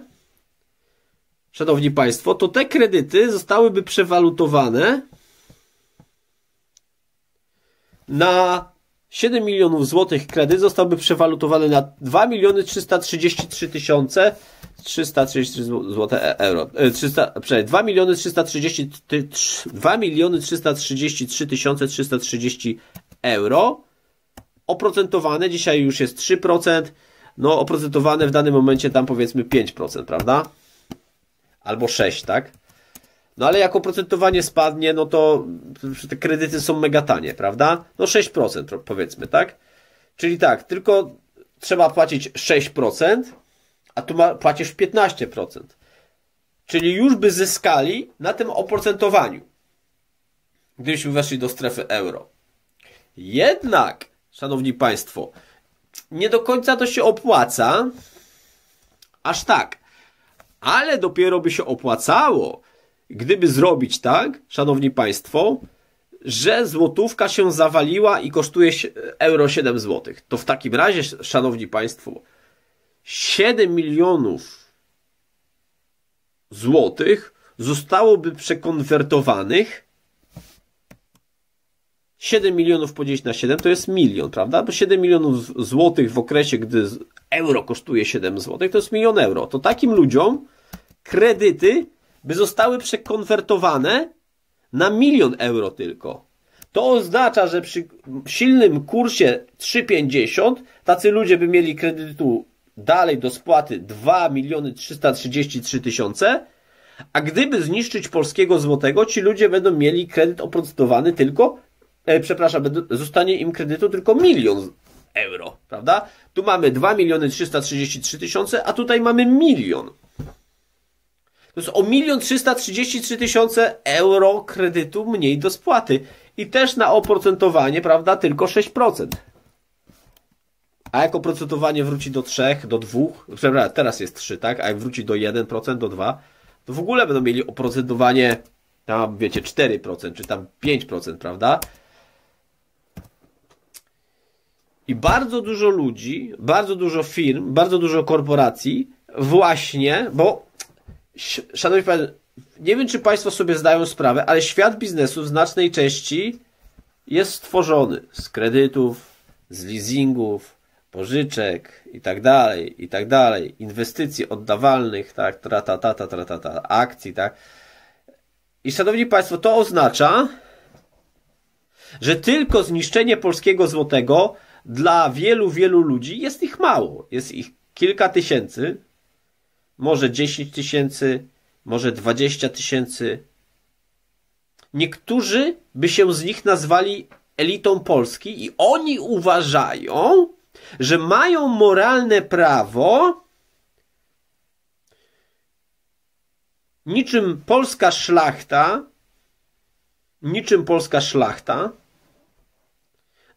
szanowni państwo, to te kredyty zostałyby przewalutowane na 7 milionów złotych kredyt zostałby przewalutowany na 2 miliony 333 tysiące 333 zł euro. 300, przepraszam, 2 miliony 330 2 miliony 333 tysiące 330 euro. Oprocentowane dzisiaj już jest 3%. No, oprocentowane w danym momencie tam powiedzmy 5%, prawda? Albo 6, tak? No ale jak oprocentowanie spadnie, no to te kredyty są mega tanie, prawda? No 6% powiedzmy, tak? Czyli tak, tylko trzeba płacić 6%, a tu płacisz 15%. Czyli już by zyskali na tym oprocentowaniu, gdybyśmy weszli do strefy euro. Jednak, szanowni państwo, nie do końca to się opłaca, aż tak. Ale dopiero by się opłacało, gdyby zrobić tak, szanowni państwo, że złotówka się zawaliła i kosztuje euro 7 zł. To w takim razie, szanowni państwo, 7 milionów złotych zostałoby przekonwertowanych 7 milionów podzielić na 7 to jest milion, prawda? Bo 7 milionów złotych w okresie, gdy euro kosztuje 7 złotych, to jest milion euro. To takim ludziom kredyty by zostały przekonwertowane na milion euro tylko. To oznacza, że przy silnym kursie 3,50 tacy ludzie by mieli kredytu dalej do spłaty 2 miliony 333 tysiące, a gdyby zniszczyć polskiego złotego, ci ludzie będą mieli kredyt oprocentowany tylko, e, przepraszam, zostanie im kredytu tylko milion euro, prawda? Tu mamy 2 miliony 333 tysiące, a tutaj mamy milion. To jest o milion 333 tysiące euro kredytu mniej do spłaty. i też na oprocentowanie, prawda, tylko 6%. A jak oprocentowanie wróci do 3, do 2, przepraszam, teraz jest 3, tak? A jak wróci do 1%, do 2, to w ogóle będą mieli oprocentowanie tam, wiecie, 4%, czy tam 5%, prawda? I bardzo dużo ludzi, bardzo dużo firm, bardzo dużo korporacji właśnie, bo szanowni państwo, nie wiem, czy Państwo sobie zdają sprawę, ale świat biznesu w znacznej części jest stworzony z kredytów, z leasingów, pożyczek i tak dalej, i tak dalej, inwestycji oddawalnych, tak, tra, ta, ta, ta, ta, akcji, tak. I szanowni Państwo, to oznacza, że tylko zniszczenie polskiego złotego dla wielu, wielu ludzi jest ich mało. Jest ich kilka tysięcy, może 10 tysięcy, może 20 tysięcy. Niektórzy by się z nich nazwali elitą Polski i oni uważają, że mają moralne prawo niczym polska szlachta, niczym polska szlachta,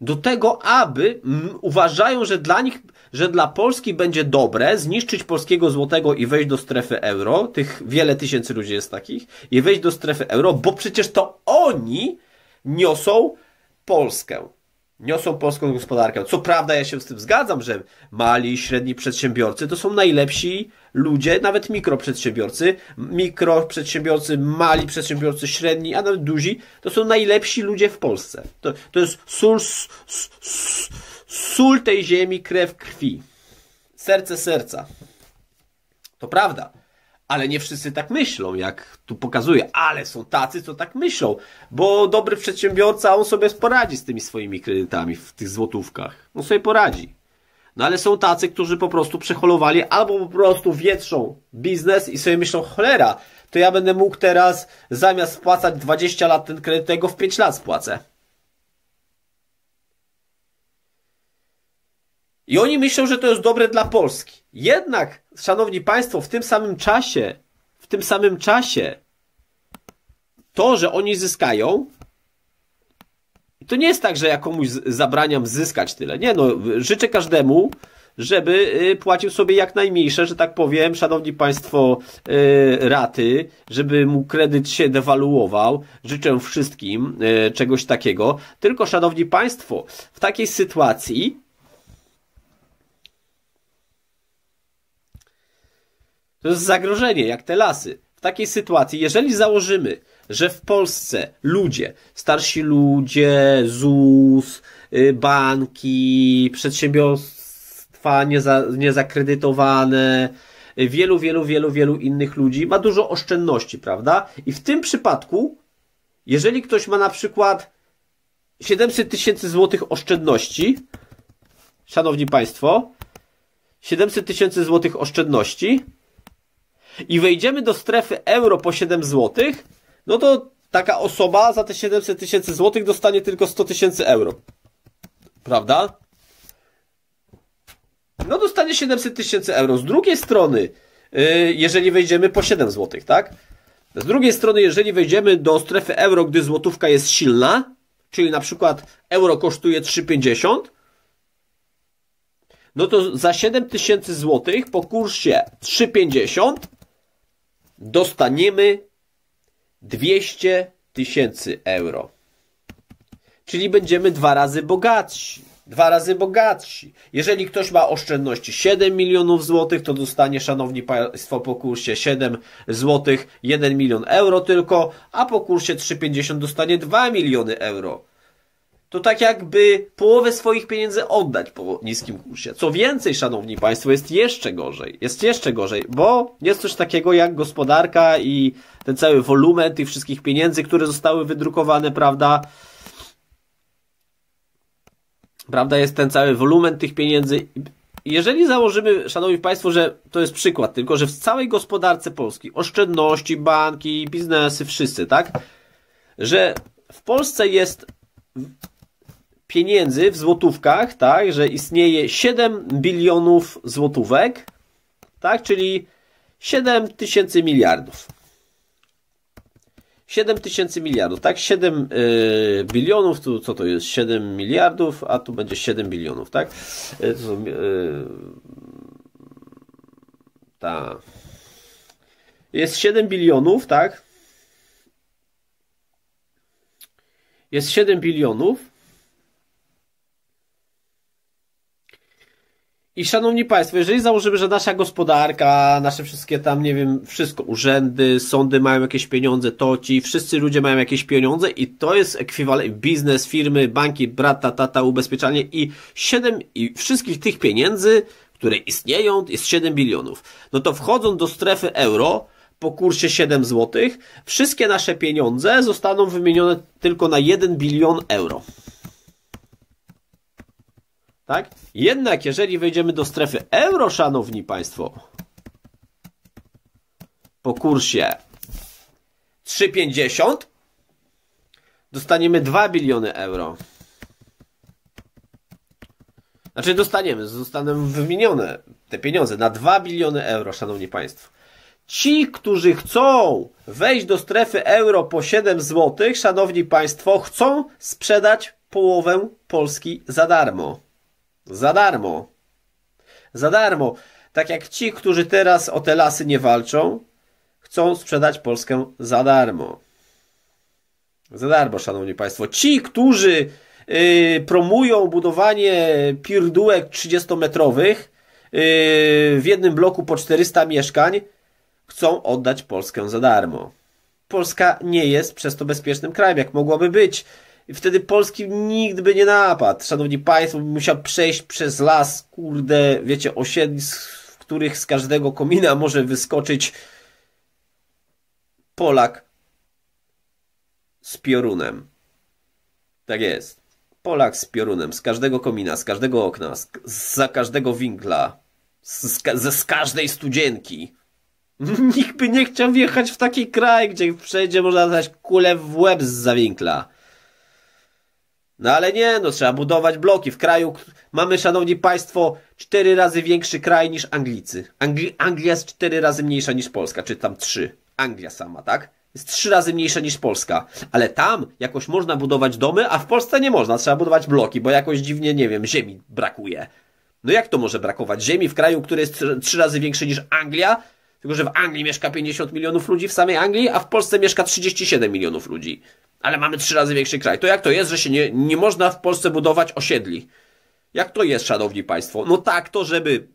do tego, aby uważają, że dla nich, że dla Polski będzie dobre zniszczyć polskiego złotego i wejść do strefy euro. Tych wiele tysięcy ludzi jest takich. I wejść do strefy euro, bo przecież to oni niosą Polskę niosą polską gospodarkę. Co prawda ja się z tym zgadzam, że mali i średni przedsiębiorcy to są najlepsi ludzie, nawet mikroprzedsiębiorcy, mikroprzedsiębiorcy, mali przedsiębiorcy, średni, a nawet duzi, to są najlepsi ludzie w Polsce. To, to jest sól, sól tej ziemi, krew krwi. Serce serca. To prawda ale nie wszyscy tak myślą, jak tu pokazuje, ale są tacy, co tak myślą, bo dobry przedsiębiorca, on sobie poradzi z tymi swoimi kredytami w tych złotówkach. On sobie poradzi. No ale są tacy, którzy po prostu przeholowali albo po prostu wietrzą biznes i sobie myślą, cholera, to ja będę mógł teraz zamiast spłacać 20 lat ten kredyt, tego w 5 lat spłacę. I oni myślą, że to jest dobre dla Polski. Jednak, szanowni państwo, w tym samym czasie, w tym samym czasie, to, że oni zyskają, to nie jest tak, że ja komuś zabraniam zyskać tyle. Nie, no, życzę każdemu, żeby y, płacił sobie jak najmniejsze, że tak powiem, szanowni państwo, y, raty, żeby mu kredyt się dewaluował. Życzę wszystkim y, czegoś takiego. Tylko, szanowni państwo, w takiej sytuacji To jest zagrożenie, jak te lasy. W takiej sytuacji, jeżeli założymy, że w Polsce ludzie, starsi ludzie, ZUS, y, banki, przedsiębiorstwa nieza, niezakredytowane, y, wielu, wielu, wielu, wielu innych ludzi ma dużo oszczędności, prawda? I w tym przypadku, jeżeli ktoś ma na przykład 700 tysięcy złotych oszczędności, szanowni państwo, 700 tysięcy złotych oszczędności, i wejdziemy do strefy euro po 7 zł, no to taka osoba za te 700 tysięcy złotych dostanie tylko 100 tysięcy euro. Prawda? No dostanie 700 tysięcy euro. Z drugiej strony, yy, jeżeli wejdziemy po 7 zł, tak? Z drugiej strony, jeżeli wejdziemy do strefy euro, gdy złotówka jest silna, czyli na przykład euro kosztuje 3,50, no to za 7 tysięcy złotych po kursie 3,50 dostaniemy 200 tysięcy euro. Czyli będziemy dwa razy bogatsi. Dwa razy bogatsi. Jeżeli ktoś ma oszczędności 7 milionów złotych, to dostanie, szanowni państwo, po kursie 7 złotych 1 milion euro tylko, a po kursie 3,50 dostanie 2 miliony euro to tak jakby połowę swoich pieniędzy oddać po niskim kursie. Co więcej, szanowni państwo, jest jeszcze gorzej. Jest jeszcze gorzej, bo jest coś takiego jak gospodarka i ten cały wolumen tych wszystkich pieniędzy, które zostały wydrukowane, prawda? Prawda, jest ten cały wolumen tych pieniędzy. Jeżeli założymy, szanowni państwo, że to jest przykład, tylko że w całej gospodarce Polski, oszczędności, banki, biznesy, wszyscy, tak? Że w Polsce jest pieniędzy w złotówkach, tak, że istnieje 7 bilionów złotówek, tak, czyli 7 tysięcy miliardów. 7 tysięcy miliardów, tak? 7 y, bilionów, tu co to jest? 7 miliardów, a tu będzie 7 bilionów, tak? Y, y, ta. Jest 7 bilionów, tak? Jest 7 bilionów. I szanowni Państwo, jeżeli założymy, że nasza gospodarka, nasze wszystkie tam, nie wiem, wszystko, urzędy, sądy mają jakieś pieniądze, to ci, wszyscy ludzie mają jakieś pieniądze i to jest ekwiwalent, biznes, firmy, banki, brata, tata, ubezpieczalnie i 7, i wszystkich tych pieniędzy, które istnieją, jest 7 bilionów. No to wchodząc do strefy euro, po kursie 7 zł, wszystkie nasze pieniądze zostaną wymienione tylko na 1 bilion euro. Tak? Jednak jeżeli wejdziemy do strefy euro, szanowni państwo, po kursie 3,50 dostaniemy 2 biliony euro. Znaczy dostaniemy, zostaną wymienione te pieniądze na 2 biliony euro, szanowni państwo. Ci, którzy chcą wejść do strefy euro po 7 zł, szanowni państwo, chcą sprzedać połowę Polski za darmo. Za darmo. Za darmo. Tak jak ci, którzy teraz o te lasy nie walczą, chcą sprzedać Polskę za darmo. Za darmo, szanowni państwo. Ci, którzy yy, promują budowanie pierdółek 30-metrowych yy, w jednym bloku po 400 mieszkań, chcą oddać Polskę za darmo. Polska nie jest przez to bezpiecznym krajem, jak mogłaby być. I wtedy Polski nikt by nie napadł. Szanowni Państwo, musiał przejść przez las, kurde, wiecie, osiedlisk, w których z każdego komina może wyskoczyć Polak z piorunem. Tak jest. Polak z piorunem, z każdego komina, z każdego okna, z, za każdego winkla, z, z, z każdej studzienki. Nikt by nie chciał wjechać w taki kraj, gdzie wszędzie można dać kulę w łeb z zawinkla. No ale nie, no trzeba budować bloki. W kraju mamy, szanowni państwo, cztery razy większy kraj niż Anglicy. Angli Anglia jest cztery razy mniejsza niż Polska, czy tam trzy. Anglia sama, tak? Jest trzy razy mniejsza niż Polska. Ale tam jakoś można budować domy, a w Polsce nie można. Trzeba budować bloki, bo jakoś dziwnie, nie wiem, ziemi brakuje. No jak to może brakować ziemi w kraju, który jest trzy razy większy niż Anglia? Tylko, że w Anglii mieszka 50 milionów ludzi w samej Anglii, a w Polsce mieszka 37 milionów ludzi. Ale mamy trzy razy większy kraj. To jak to jest, że się nie, nie można w Polsce budować osiedli? Jak to jest, szanowni państwo? No tak, to żeby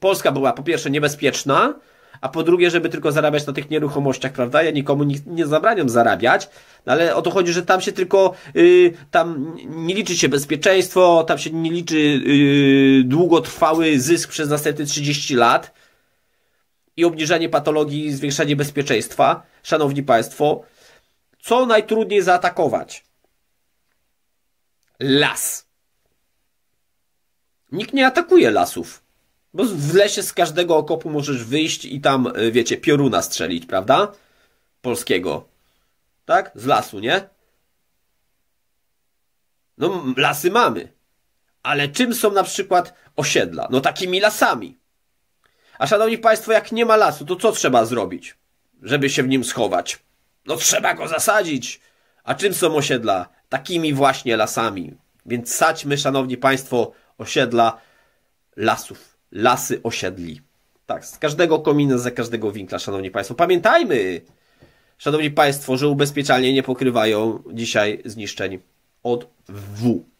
Polska była po pierwsze niebezpieczna, a po drugie, żeby tylko zarabiać na tych nieruchomościach, prawda? Ja nikomu nie, nie zabraniam zarabiać, no ale o to chodzi, że tam się tylko, yy, tam nie liczy się bezpieczeństwo, tam się nie liczy yy, długotrwały zysk przez następne 30 lat i obniżanie patologii, zwiększanie bezpieczeństwa. Szanowni Państwo, co najtrudniej zaatakować? Las. Nikt nie atakuje lasów. Bo w lesie z każdego okopu możesz wyjść i tam, y, wiecie, pioruna strzelić, prawda? Polskiego. Tak? Z lasu, nie? No, lasy mamy. Ale czym są na przykład osiedla? No takimi lasami. A szanowni państwo, jak nie ma lasu, to co trzeba zrobić, żeby się w nim schować? No trzeba go zasadzić. A czym są osiedla? Takimi właśnie lasami. Więc sadźmy, szanowni państwo, osiedla lasów. Lasy osiedli. Tak, z każdego komina, za każdego winkla, szanowni państwo. Pamiętajmy, szanowni państwo, że ubezpieczalnie nie pokrywają dzisiaj zniszczeń od W.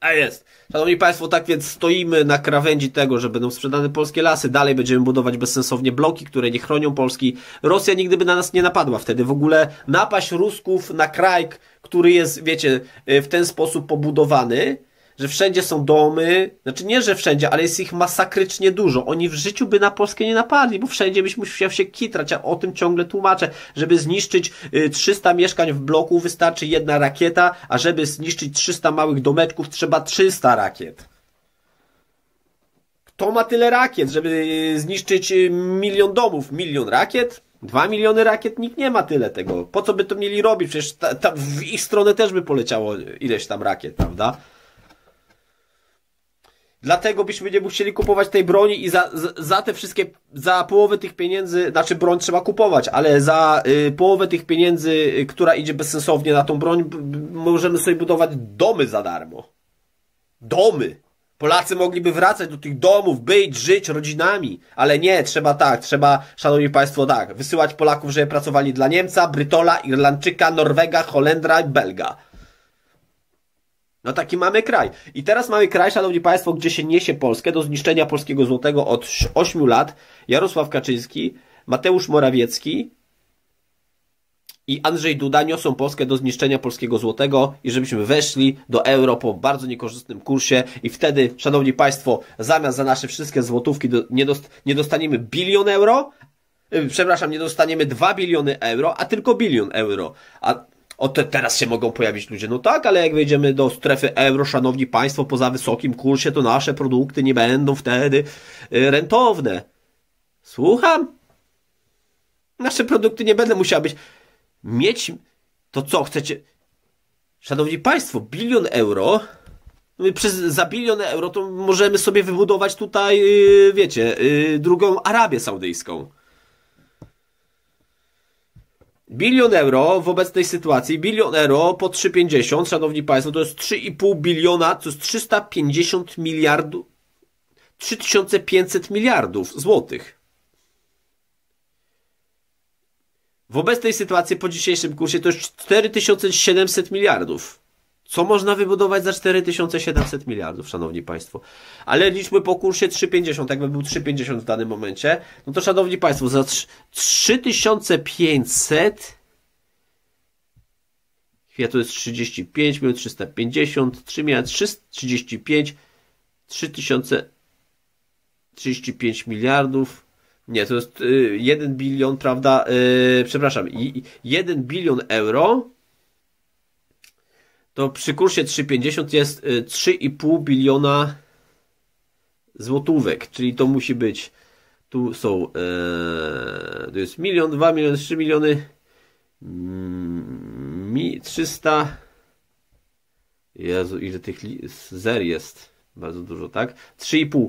A jest. Szanowni Państwo, tak więc stoimy na krawędzi tego, że będą sprzedane polskie lasy, dalej będziemy budować bezsensownie bloki, które nie chronią Polski. Rosja nigdy by na nas nie napadła wtedy. W ogóle napaść Rusków na kraj, który jest, wiecie, w ten sposób pobudowany, że wszędzie są domy, znaczy nie, że wszędzie, ale jest ich masakrycznie dużo. Oni w życiu by na Polskę nie napadli, bo wszędzie byś musiał się kitrać, a o tym ciągle tłumaczę. Żeby zniszczyć 300 y, mieszkań w bloku wystarczy jedna rakieta, a żeby zniszczyć 300 małych domeczków trzeba 300 rakiet. Kto ma tyle rakiet, żeby y, zniszczyć y, milion domów? Milion rakiet? Dwa miliony rakiet? Nikt nie ma tyle tego. Po co by to mieli robić? Przecież ta, ta, w ich stronę też by poleciało ileś tam rakiet, prawda? Dlatego byśmy nie musieli kupować tej broni i za, za, za te wszystkie, za połowę tych pieniędzy, znaczy broń trzeba kupować, ale za y, połowę tych pieniędzy, y, która idzie bezsensownie na tą broń, możemy sobie budować domy za darmo. Domy. Polacy mogliby wracać do tych domów, być, żyć rodzinami, ale nie, trzeba tak, trzeba, szanowni państwo, tak, wysyłać Polaków, żeby pracowali dla Niemca, Brytola, Irlandczyka, Norwega, Holendra i Belga. No taki mamy kraj. I teraz mamy kraj, szanowni państwo, gdzie się niesie Polskę do zniszczenia polskiego złotego od 8 lat. Jarosław Kaczyński, Mateusz Morawiecki, i Andrzej Duda niosą Polskę do zniszczenia polskiego złotego i żebyśmy weszli do euro po bardzo niekorzystnym kursie i wtedy, szanowni państwo, zamiast za nasze wszystkie złotówki nie, dost, nie dostaniemy bilion euro, yy, przepraszam, nie dostaniemy 2 biliony euro, a tylko bilion euro. A o te, teraz się mogą pojawić ludzie. No tak, ale jak wejdziemy do strefy euro, szanowni państwo, poza wysokim kursie, to nasze produkty nie będą wtedy yy, rentowne. Słucham? Nasze produkty nie będą musiały być mieć to co chcecie. Szanowni Państwo, bilion euro. No przez, za bilion euro to możemy sobie wybudować tutaj, yy, wiecie, yy, drugą Arabię Saudyjską. Bilion euro w obecnej sytuacji, bilion euro po 3,50, szanowni państwo, to jest 3,5 biliona, to jest 350 miliardów, 3500 miliardów złotych. W obecnej sytuacji po dzisiejszym kursie to już 4700 miliardów. Co można wybudować za 4700 miliardów, szanowni państwo? Ale liczmy po kursie 3,50, jakby był 3,50 w danym momencie, no to szanowni państwo, za 3500 chwila to jest 35 minut 350, 3 miliard 335 3035 miliardów nie, to jest y, 1 bilion, prawda? Y, przepraszam, 1 bilion euro to przy kursie 3,50 jest 3,5 y, biliona złotówek, czyli to musi być tu są e, to jest milion, 2 miliony, 3 miliony mm, mi, 300 Jezu, ile tych zer jest? Bardzo dużo, tak? 3,5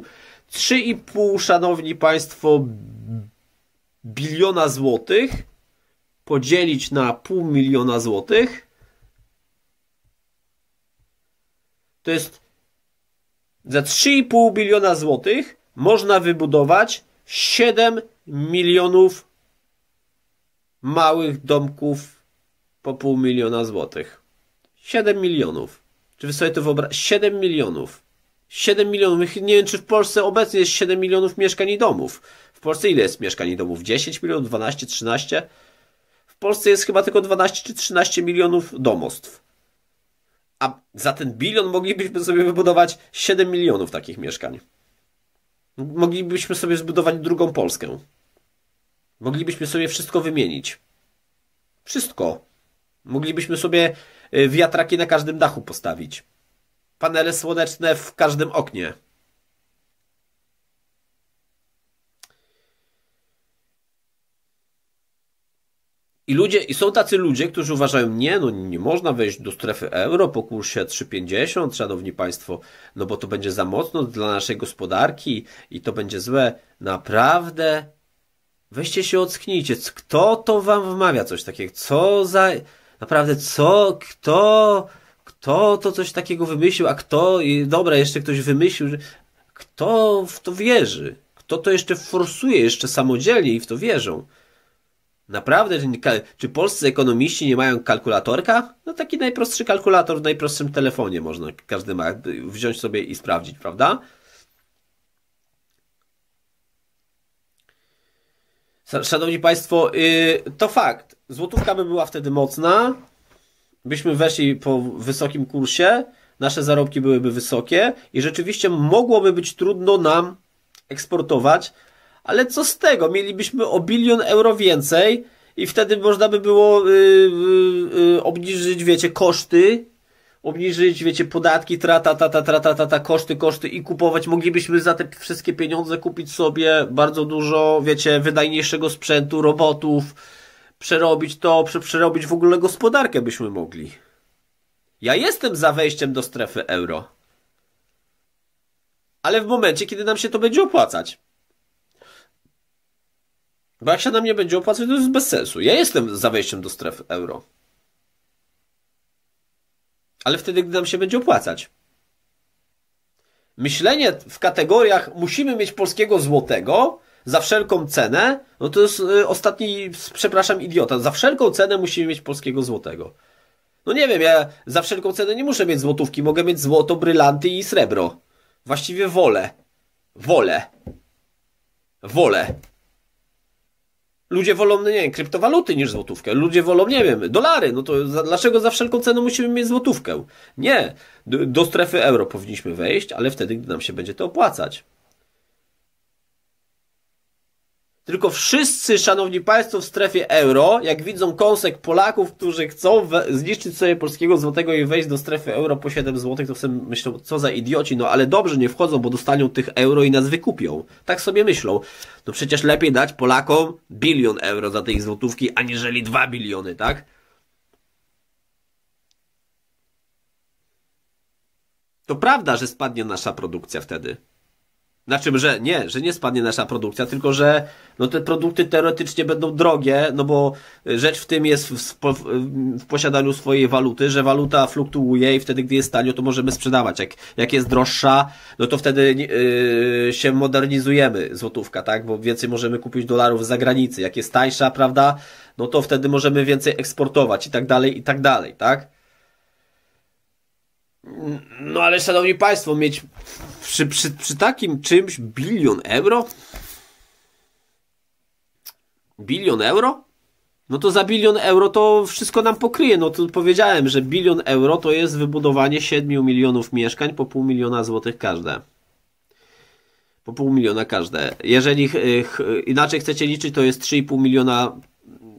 3,5, szanowni państwo, biliona złotych podzielić na pół miliona złotych to jest za 3,5 biliona złotych można wybudować 7 milionów małych domków po pół miliona złotych. 7 milionów. Czy wy sobie to wyobraźcie? 7 milionów. 7 milionów, nie wiem czy w Polsce obecnie jest 7 milionów mieszkań i domów. W Polsce ile jest mieszkań i domów? 10 milionów, 12, 13? W Polsce jest chyba tylko 12 czy 13 milionów domostw. A za ten bilion moglibyśmy sobie wybudować 7 milionów takich mieszkań. Moglibyśmy sobie zbudować drugą Polskę. Moglibyśmy sobie wszystko wymienić. Wszystko. Moglibyśmy sobie y, wiatraki na każdym dachu postawić panele słoneczne w każdym oknie. I ludzie, i są tacy ludzie, którzy uważają, nie, no nie można wejść do strefy euro po kursie 3,50, szanowni państwo, no bo to będzie za mocno dla naszej gospodarki i to będzie złe. Naprawdę? Weźcie się ocknijcie. Kto to wam wmawia coś takiego? Co za... Naprawdę, co? Kto kto to coś takiego wymyślił, a kto, i dobra, jeszcze ktoś wymyślił, że kto w to wierzy? Kto to jeszcze forsuje, jeszcze samodzielnie i w to wierzą? Naprawdę, czy polscy ekonomiści nie mają kalkulatorka? No taki najprostszy kalkulator w najprostszym telefonie można, każdy ma wziąć sobie i sprawdzić, prawda? Szanowni Państwo, yy, to fakt. Złotówka by była wtedy mocna, byśmy weszli po wysokim kursie, nasze zarobki byłyby wysokie i rzeczywiście mogłoby być trudno nam eksportować, ale co z tego? Mielibyśmy o bilion euro więcej i wtedy można by było yy, yy, obniżyć, wiecie, koszty, obniżyć, wiecie, podatki, trata, tata, trata, tata, koszty, koszty i kupować. Moglibyśmy za te wszystkie pieniądze kupić sobie bardzo dużo, wiecie, wydajniejszego sprzętu, robotów, przerobić to, przerobić w ogóle gospodarkę byśmy mogli. Ja jestem za wejściem do strefy euro. ale w momencie, kiedy nam się to będzie opłacać. Bo jak się nam nie będzie opłacać, to jest bez sensu. Ja jestem za wejściem do strefy euro. Ale wtedy, gdy nam się będzie opłacać. Myślenie w kategoriach musimy mieć polskiego złotego za wszelką cenę, no to jest y, ostatni, przepraszam, idiota. Za wszelką cenę musimy mieć polskiego złotego. No nie wiem, ja za wszelką cenę nie muszę mieć złotówki, mogę mieć złoto, brylanty i srebro. Właściwie wolę. Wolę. Wolę. Ludzie wolą, nie wiem, kryptowaluty niż złotówkę. Ludzie wolą, nie wiem, dolary. No to za, dlaczego za wszelką cenę musimy mieć złotówkę? Nie. Do, do strefy euro powinniśmy wejść, ale wtedy, gdy nam się będzie to opłacać. Tylko wszyscy, szanowni państwo, w strefie euro, jak widzą kąsek Polaków, którzy chcą zniszczyć sobie polskiego złotego i wejść do strefy euro po 7 złotych, to sobie myślą, co za idioci, no ale dobrze, nie wchodzą, bo dostaną tych euro i nas wykupią. Tak sobie myślą. No przecież lepiej dać Polakom bilion euro za tej złotówki, aniżeli 2 biliony, tak? To prawda, że spadnie nasza produkcja wtedy. Znaczy, że nie, że nie spadnie nasza produkcja, tylko że no te produkty teoretycznie będą drogie, no bo rzecz w tym jest w, w, posiadaniu swojej waluty, że waluta fluktuuje i wtedy, gdy jest tanio, to możemy sprzedawać. Jak, jak jest droższa, no to wtedy yy, się modernizujemy, złotówka, tak? Bo więcej możemy kupić dolarów z zagranicy. Jak jest tańsza, prawda? No to wtedy możemy więcej eksportować i tak dalej, i tak dalej, tak? No ale szanowni państwo, mieć przy, przy, przy takim czymś bilion euro? Bilion euro? No to za bilion euro to wszystko nam pokryje. No to powiedziałem, że bilion euro to jest wybudowanie 7 milionów mieszkań po pół miliona złotych każde. Po pół miliona każde. Jeżeli inaczej chcecie liczyć, to jest 3,5 miliona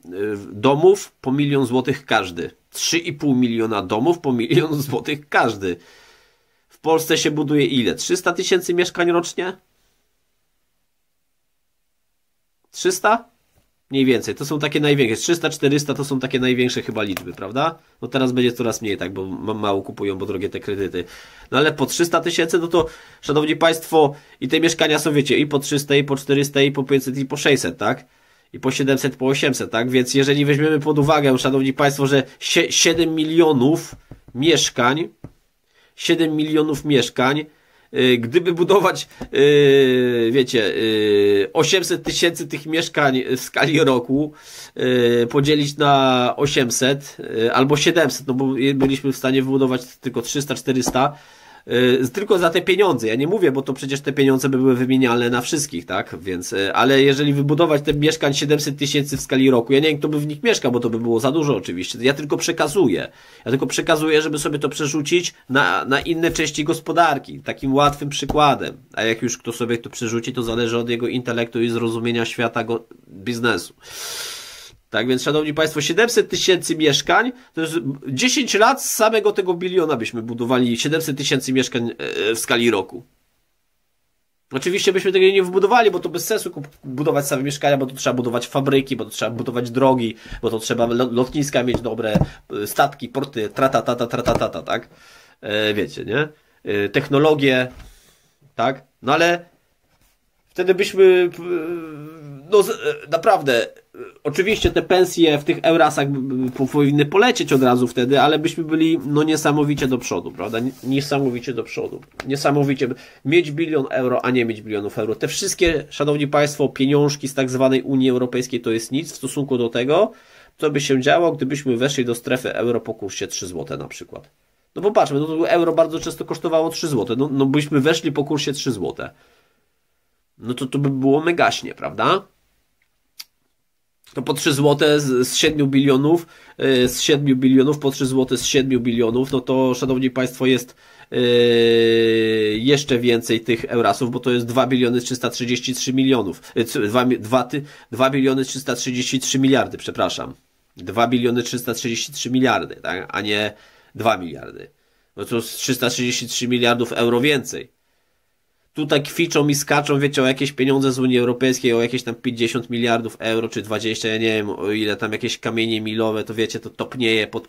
y, domów po milion złotych każdy. 3,5 miliona domów po milion złotych każdy. W Polsce się buduje ile? 300 tysięcy mieszkań rocznie? 300? Mniej więcej. To są takie największe. 300-400 to są takie największe chyba liczby, prawda? No teraz będzie coraz mniej, tak, bo mało kupują, bo drogie te kredyty. No ale po 300 tysięcy, no to, szanowni państwo, i te mieszkania są, wiecie, i po 300, i po 400, i po 500, i po 600, tak? i po 700, po 800, tak? Więc jeżeli weźmiemy pod uwagę, szanowni państwo, że 7 milionów mieszkań, 7 milionów mieszkań, y, gdyby budować, y, wiecie, 800 y, tysięcy tych mieszkań w skali roku, podzielić na 800 albo 700, no bo byliśmy w stanie wybudować tylko 300-400, Y, tylko za te pieniądze. Ja nie mówię, bo to przecież te pieniądze by były wymienialne na wszystkich, tak? Więc, y, ale jeżeli wybudować te mieszkań 700 tysięcy w skali roku, ja nie wiem, kto by w nich mieszkał, bo to by było za dużo oczywiście. Ja tylko przekazuję. Ja tylko przekazuję, żeby sobie to przerzucić na, na inne części gospodarki. Takim łatwym przykładem. A jak już kto sobie to przerzuci, to zależy od jego intelektu i zrozumienia świata go, biznesu. Tak więc, szanowni państwo, 700 tysięcy mieszkań, to jest 10 lat z samego tego biliona byśmy budowali 700 tysięcy mieszkań e, w skali roku. Oczywiście byśmy tego nie wybudowali, bo to bez sensu budować same mieszkania, bo to trzeba budować fabryki, bo to trzeba budować drogi, bo to trzeba lotniska mieć dobre, e, statki, porty, tratatata, tratatata, tak? E, wiecie, nie? Technologie, tak? No ale wtedy byśmy no naprawdę oczywiście te pensje w tych Eurasach powinny polecieć od razu wtedy, ale byśmy byli no niesamowicie do przodu, prawda? Niesamowicie do przodu. Niesamowicie. Mieć bilion euro, a nie mieć bilionów euro. Te wszystkie, szanowni państwo, pieniążki z tak zwanej Unii Europejskiej to jest nic w stosunku do tego, co by się działo, gdybyśmy weszli do strefy euro po kursie 3 zł na przykład. No popatrzmy, no to euro bardzo często kosztowało 3 zł. No, no byśmy weszli po kursie 3 zł. No to to by było megaśnie, prawda? to po 3 zł z, z 7 bilionów, yy, z 7 bilionów, po 3 zł z 7 bilionów, no to szanowni Państwo jest yy, jeszcze więcej tych eurasów, bo to jest 2 biliony 333 milionów, yy, 2, 2, 2 biliony 333 miliardy, przepraszam. 2 biliony 333 miliardy, tak? a nie 2 miliardy. No to 333 miliardów euro więcej tutaj kwiczą i skaczą, wiecie, o jakieś pieniądze z Unii Europejskiej, o jakieś tam 50 miliardów euro, czy 20, ja nie wiem, o ile tam jakieś kamienie milowe, to wiecie, to topnieje pod,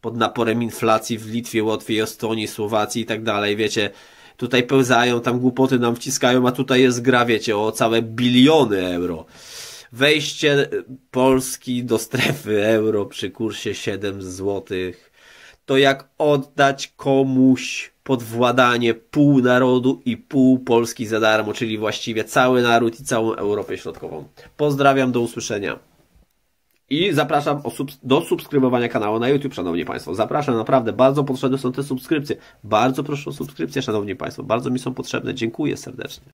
pod naporem inflacji w Litwie, Łotwie, Estonii, Słowacji i tak dalej, wiecie, tutaj pełzają, tam głupoty nam wciskają, a tutaj jest gra, wiecie, o całe biliony euro. Wejście Polski do strefy euro przy kursie 7 złotych to jak oddać komuś pod władanie pół narodu i pół Polski za darmo, czyli właściwie cały naród i całą Europę Środkową. Pozdrawiam, do usłyszenia. I zapraszam do subskrybowania kanału na YouTube, szanowni państwo. Zapraszam, naprawdę, bardzo potrzebne są te subskrypcje. Bardzo proszę o subskrypcję, szanowni państwo. Bardzo mi są potrzebne. Dziękuję serdecznie.